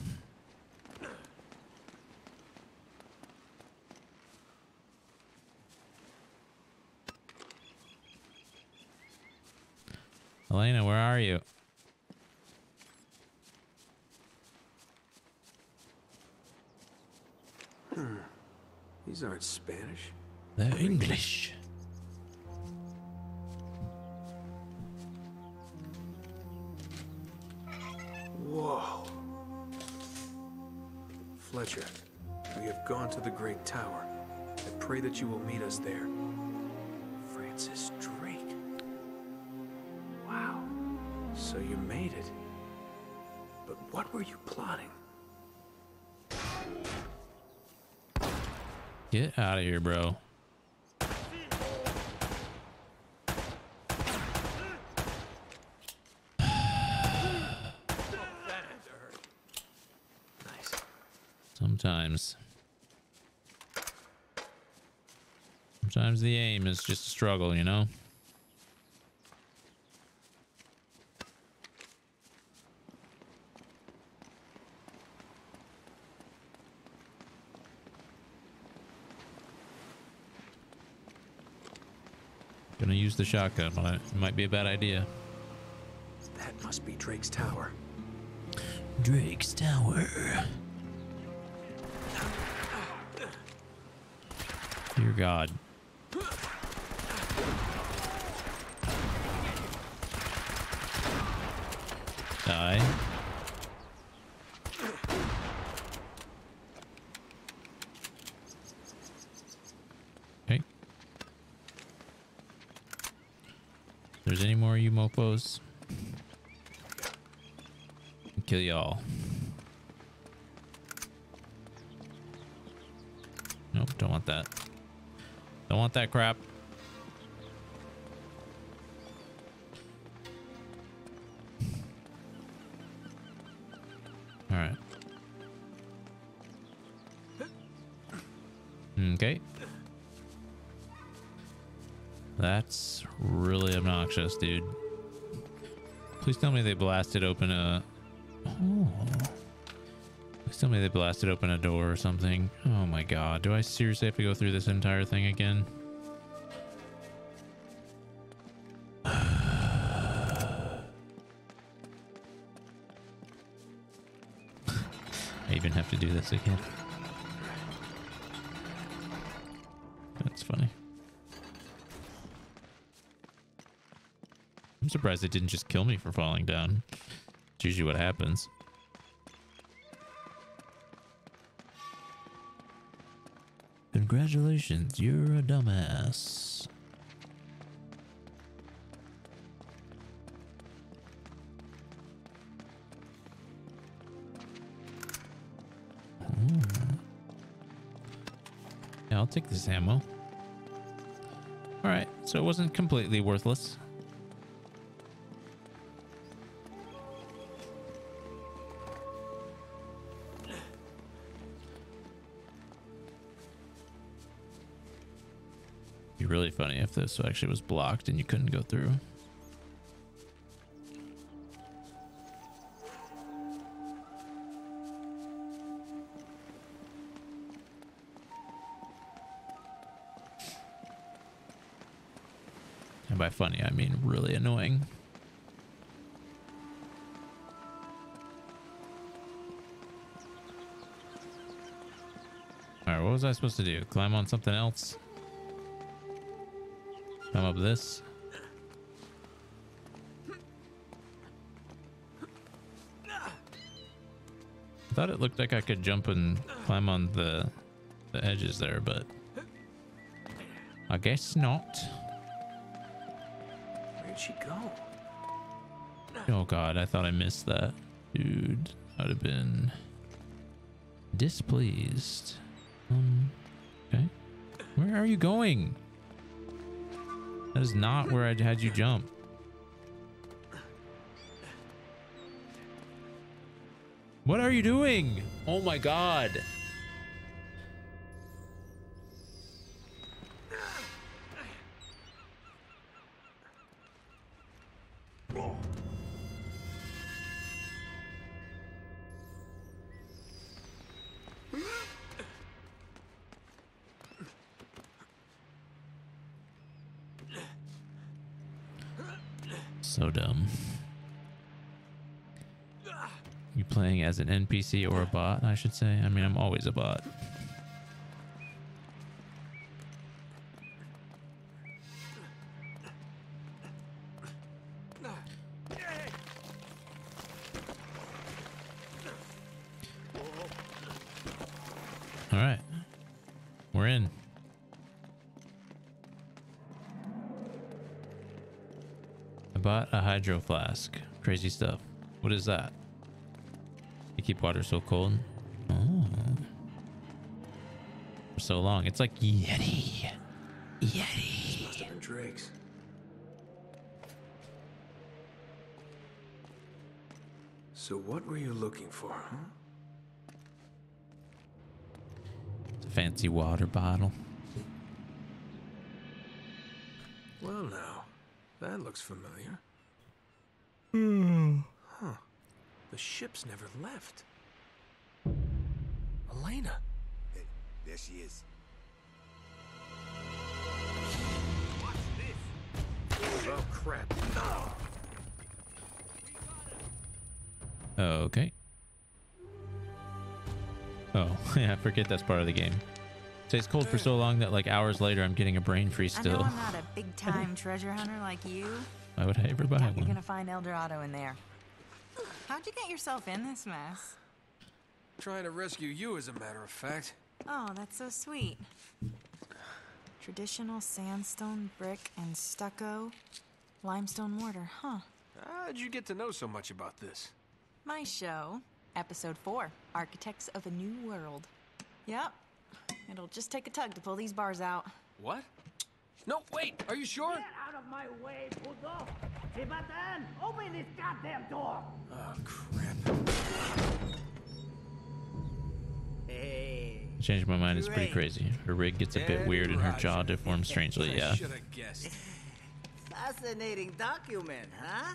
Here, bro. Sometimes. Sometimes the aim is just a struggle, you know? Gonna use the shotgun, but it might be a bad idea. That must be Drake's tower. Drake's Tower. Dear God. Die. Okay. If there's any of kill y'all. Nope, don't want that. Don't want that crap. All right. Okay. That's really obnoxious, dude. Please tell me they blasted open a... Oh. Please tell me they blasted open a door or something. Oh my god. Do I seriously have to go through this entire thing again? *sighs* I even have to do this again. Surprised it didn't just kill me for falling down. It's usually what happens. Congratulations, you're a dumbass. Yeah, I'll take this ammo. Alright, so it wasn't completely worthless. If this actually was blocked and you couldn't go through. And by funny, I mean really annoying. Alright, what was I supposed to do? Climb on something else? Climb up this? I thought it looked like I could jump and climb on the, the edges there, but I guess not. Where'd she go? Oh god, I thought I missed that. Dude, I'd have been displeased. Um, okay. Where are you going? That is not where I had you jump. What are you doing? Oh my god. NPC or a bot, I should say. I mean, I'm always a bot. All right. We're in. I bought a hydro flask. Crazy stuff. What is that? You keep water so cold. Oh. For so long. It's like Yeti. Yeti. Must have been Drake's. So what were you looking for, huh? It's a fancy water bottle. Well now, that looks familiar. Hmm. Huh. The ship's never left. Elena. Hey, there she is. Oh crap. No! Okay. Oh, *laughs* yeah, I forget that's part of the game. Stays cold for so long that like hours later I'm getting a brain freeze I know still. I'm not a big time *laughs* treasure hunter like you. Why would I ever buy one. You're gonna find El Dorado in there. How'd you get yourself in this mess? Trying to rescue you, as a matter of fact. Oh, that's so sweet. Traditional sandstone, brick, and stucco. Limestone mortar, huh? How'd you get to know so much about this? My show, episode four, Architects of a New World. Yep. It'll just take a tug to pull these bars out. What? No, wait, are you sure? Get out of my way, puto! Tibatan, open this goddamn door! Oh, crap. Hey. Changed my mind. It's pretty crazy. Her rig gets a bit weird and her jaw deforms strangely. Yeah. Should have guessed. Fascinating document, huh?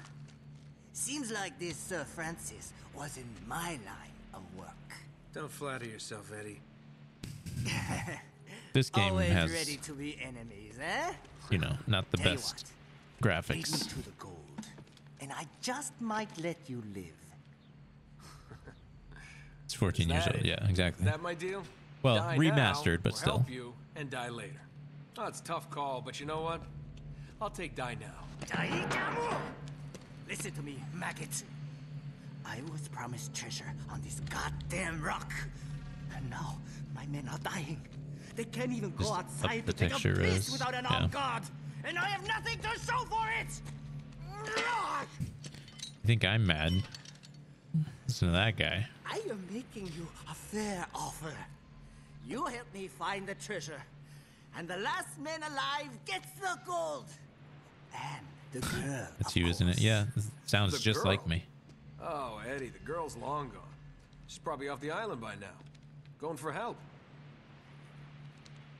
Seems like this Sir Francis was in my line of work. Don't flatter yourself, Eddie. *laughs* This game Always has, ready to be enemies, eh? you know, not the Tell you best Lead me graphics. To the gold, and I just might let you live. *laughs* It's 14 years old. it? Yeah, exactly. Is that my deal? Well, Die remastered, now, but or still. help you and die later. Oh, it's a tough call, but you know what? I'll take die now. Taikamu! Listen to me, maggot. I was promised treasure on this goddamn rock. And now my men are dying. They can't even go Just up outside to take a texture piss is- without an yeah. armed guard. And I have nothing to show for it! You think I'm mad? Listen to that guy. I am making you a fair offer. You help me find the treasure, and the last man alive gets the gold. And the girl. That's you, isn't it? Yeah. this Sounds The just like me. Oh, Eddie, the girl's long gone. She's probably off the island by now. Going for help.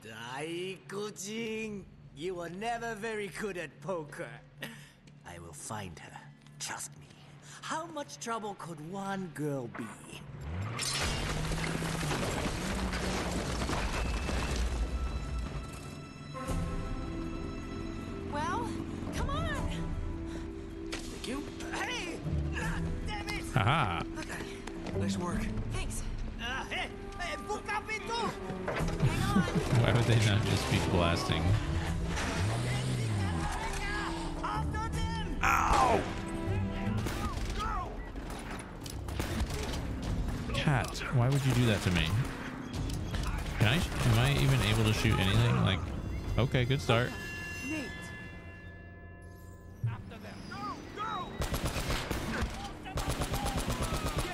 Daikujin, you were never very good at poker. I will find her. Trust me. How much trouble could one girl be? Well, come on! Thank you. Hey! Ah, damn it! Haha. Nice work. Thanks. Uh, hey, hey, buka pinto! Hang on. Why would they not just be blasting? Why would you do that to me? Can I? Am I even able to shoot anything? Like, okay, good start.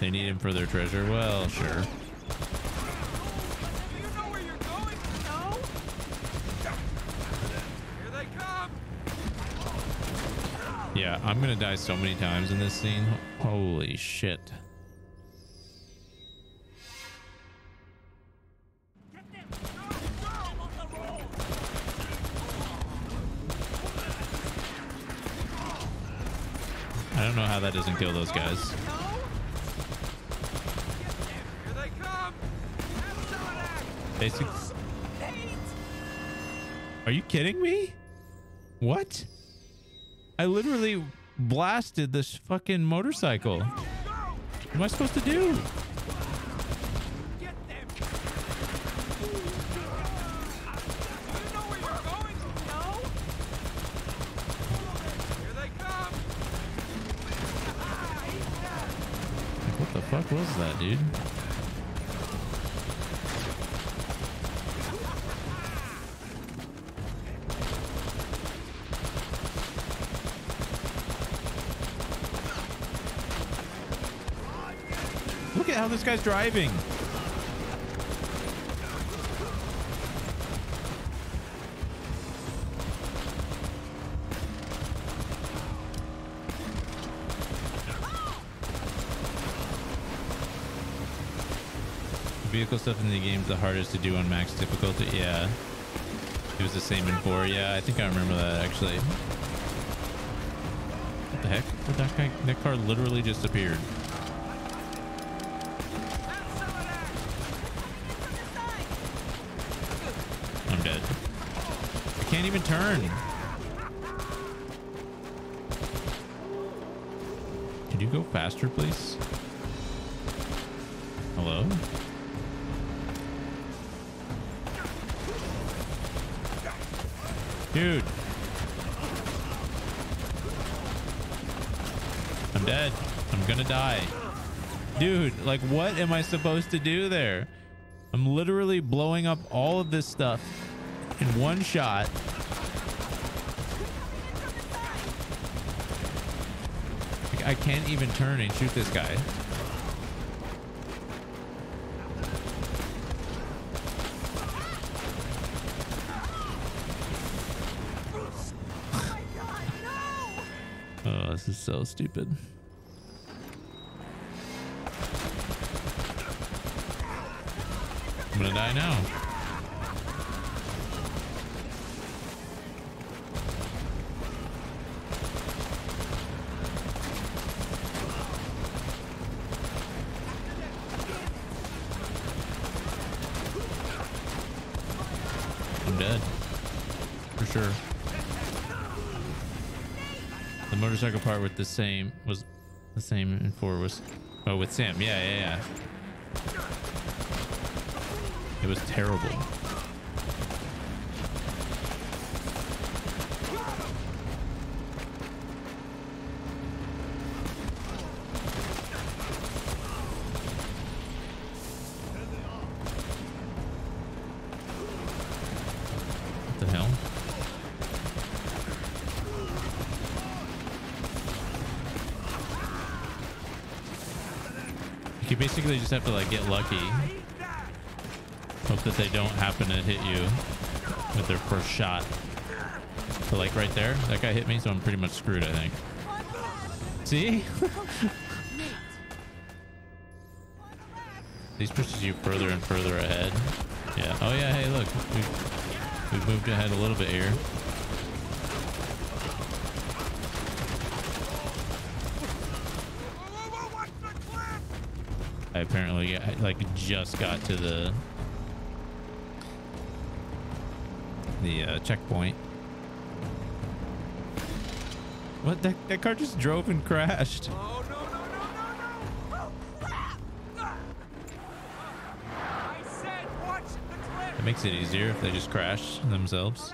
They need him for their treasure. Well, sure. Yeah, I'm gonna die so many times in this scene. Holy shit. Doesn't kill those guys. Basic. Are you kidding me? What? I literally blasted this fucking motorcycle. What am I supposed to do? Here they come! Like, what the fuck was that, dude? Look at how this guy's driving. Vehicle stuff in the game's the hardest to do on max difficulty. Yeah. It was the same in 4. Yeah, I think I remember that actually. What the heck? Where'd that guy, that car literally just appeared. I'm dead. I can't even turn. Could you go faster, please? Dude. I'm dead. I'm gonna die. Dude, like what am I supposed to do there? I'm literally blowing up all of this stuff in one shot. I can't even turn and shoot this guy. Stupid. I'm gonna die now. Motorcycle part with the same was the same in four was oh with Sam. Yeah, yeah, yeah. It was terrible. Basically just have to like get lucky. Hope that they don't happen to hit you with their first shot. So like right there, that guy hit me, so I'm pretty much screwed, I think. See? *laughs* These pushes you further and further ahead. Yeah. Oh yeah, hey look. We've, we've moved ahead a little bit here. Apparently I, like just got to the the uh, checkpoint. What? That, that car just drove and crashed. It makes it easier if they just crash themselves.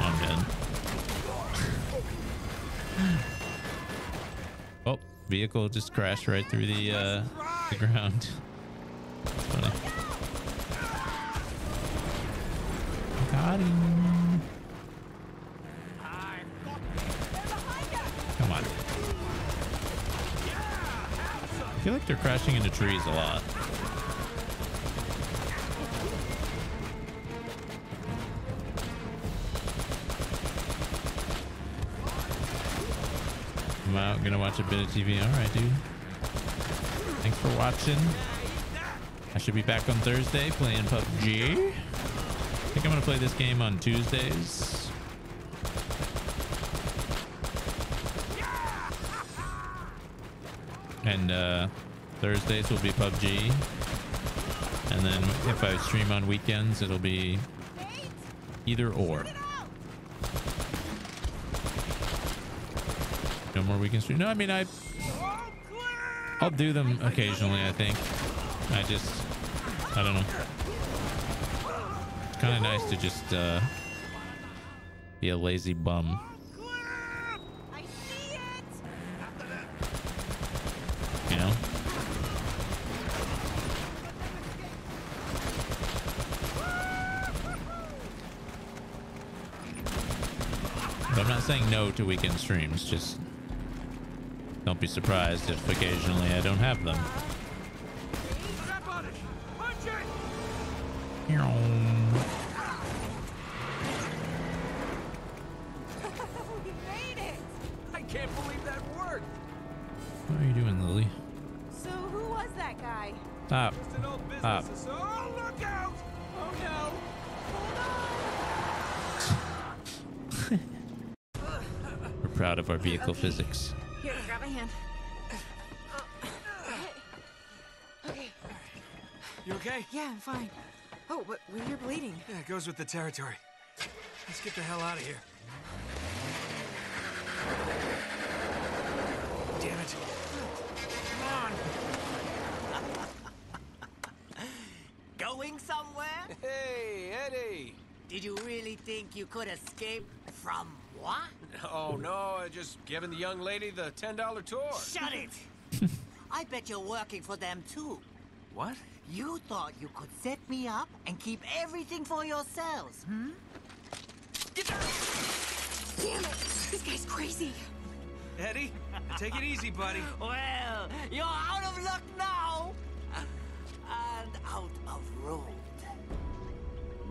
I'm dead. oh, vehicle just crashed right through the uh, the ground. Funny. *laughs* Got him. Come on. I feel like they're crashing into trees a lot. gonna watch a bit of TV. All right, dude. Thanks for watching. I should be back on Thursday playing PUBG. I think I'm gonna play this game on Tuesdays. And uh, Thursdays will be PUBG. And then if I stream on weekends, it'll be either or. More weekend stream. No, I mean I. I'll do them occasionally. I think. I just. I don't know. It's kind of nice to just uh, be a lazy bum. You know. I'm not saying no to weekend streams. Just don't be surprised if occasionally I don't have them. I'm fine. Oh, but where you're bleeding. Yeah, it goes with the territory. Let's get the hell out of here. Damn it. Come on. *laughs* Going somewhere? Hey, Eddie! Did you really think you could escape from what? Oh, no, I just giving the young lady the $10 tour. Shut it! *laughs* I bet you're working for them too. What? You thought you could set me up and keep everything for yourselves, hmm? Damn it! This guy's crazy. Eddie, take it easy, buddy. *laughs* Well, you're out of luck now. And out of road.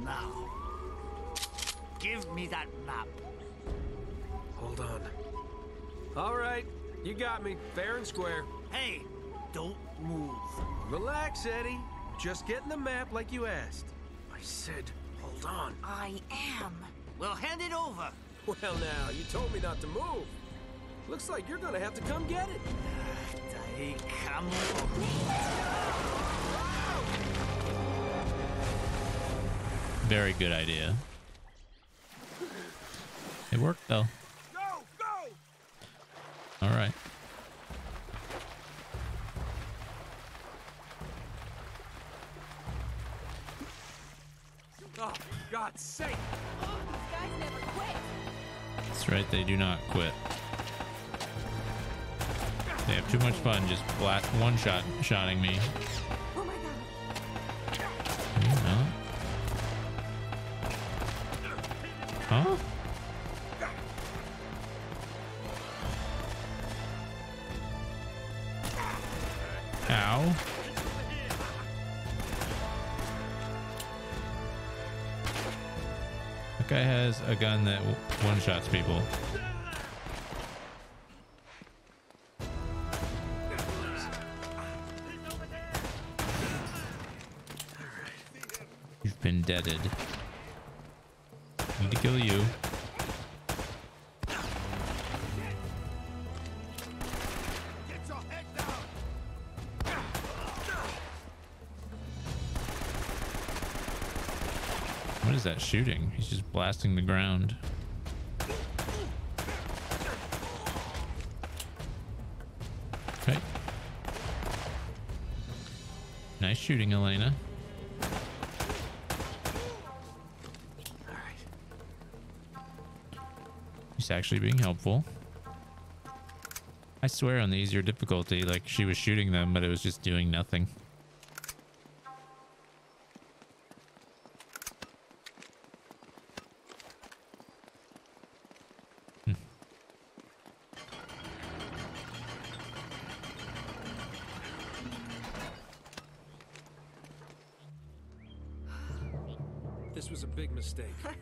Now, give me that map. Hold on. All right, you got me, fair and square. Hey, don't move. Relax, Eddie. Just getting the map like you asked. I said, hold on. I am. Well, hand it over. Well, now, you told me not to move. Looks like you're gonna have to come get it. Ahí, come Very good idea. It worked though. Go, go! All right. Oh, for God's sake! Oh, these guys never quit! That's right. They do not quit. They have too much fun just flat one shot shotting me. Oh my god. You? Huh? Ow. That guy has a gun that one shots people. You've been deaded. Need to kill you. That shooting? He's just blasting the ground. Okay. Nice shooting, Elena. He's actually being helpful. I swear on the easier difficulty, like she was shooting them, but it was just doing nothing.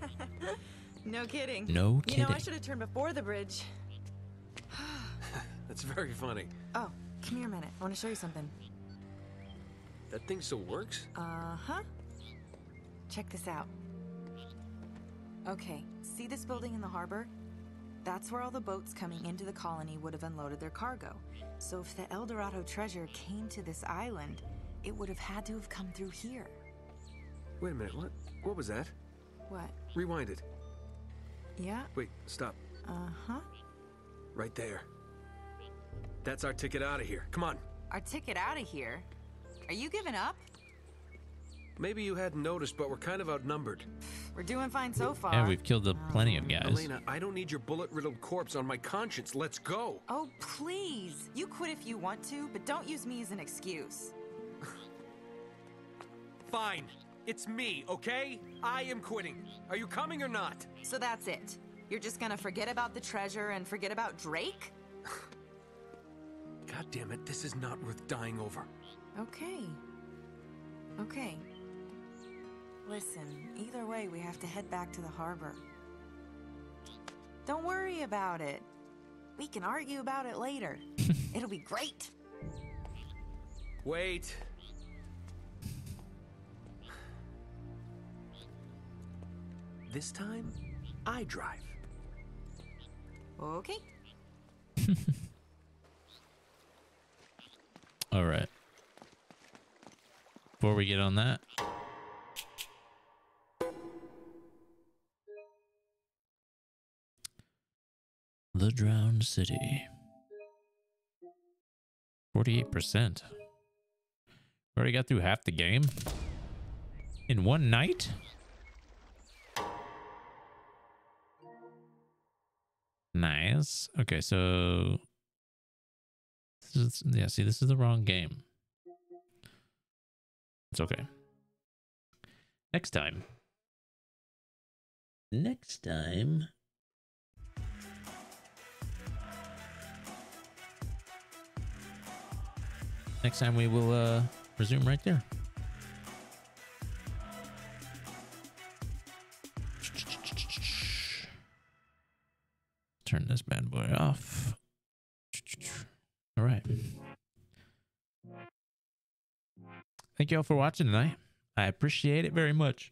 *laughs* No kidding. No kidding. You know, I should have turned before the bridge. That's very funny. Oh, come here a minute. I want to show you something. That thing still works? Uh huh. Check this out. Okay, see this building in the harbor? That's where all the boats coming into the colony would have unloaded their cargo. So if the El Dorado treasure came to this island, it would have had to have come through here. Wait a minute, what? What was that? What? Rewind it. Yeah? Wait, stop. Uh-huh. Right there. That's our ticket out of here. Come on. Our ticket out of here? Are you giving up? Maybe you hadn't noticed, but we're kind of outnumbered. We're doing fine so far. Yeah, we've killed a plenty of guys. Elena, I don't need your bullet-riddled corpse on my conscience. Let's go. Oh, please. You quit if you want to, but don't use me as an excuse. Fine. It's me, okay? I am quitting. Are you coming or not? So that's it. You're just gonna forget about the treasure and forget about Drake? God damn it, this is not worth dying over. Okay. Okay. Listen, either way, we have to head back to the harbor. Don't worry about it. We can argue about it later. *laughs* It'll be great. Wait. This time, I drive. Okay. *laughs* All right. Before we get on that, the drowned city. 48%. Already got through half the game in one night? Nice. Okay, so this is, yeah, see, this is the wrong game. It's okay. Next time. Next time. Next time we will uh, resume right there. Turn this bad boy off. All right. Thank you all for watching tonight. I appreciate it very much.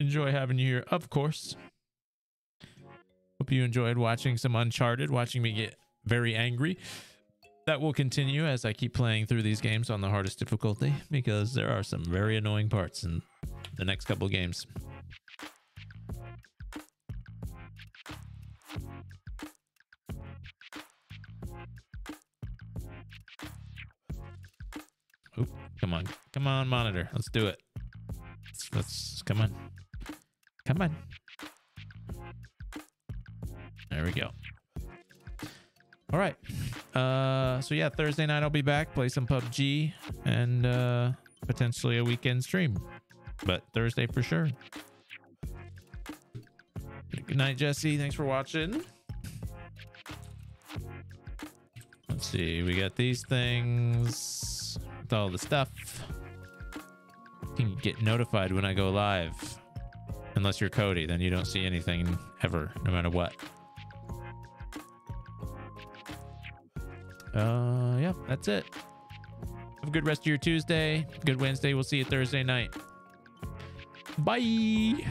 Enjoy having you here, of course. Hope you enjoyed watching some Uncharted, watching me get very angry. That will continue as I keep playing through these games on the hardest difficulty because there are some very annoying parts in the next couple games. Come on. Come on, monitor. Let's do it. Let's, come on. Come on. There we go. All right. Uh so yeah, Thursday night I'll be back, play some PUBG and uh potentially a weekend stream. But Thursday for sure. Good night, Jesse. Thanks for watching. Let's see. We got these things all the stuff. You can get notified when I go live. Unless you're Cody, then you don't see anything ever, no matter what. Uh, yeah, that's it. Have a good rest of your Tuesday. Good Wednesday. We'll see you Thursday night. Bye.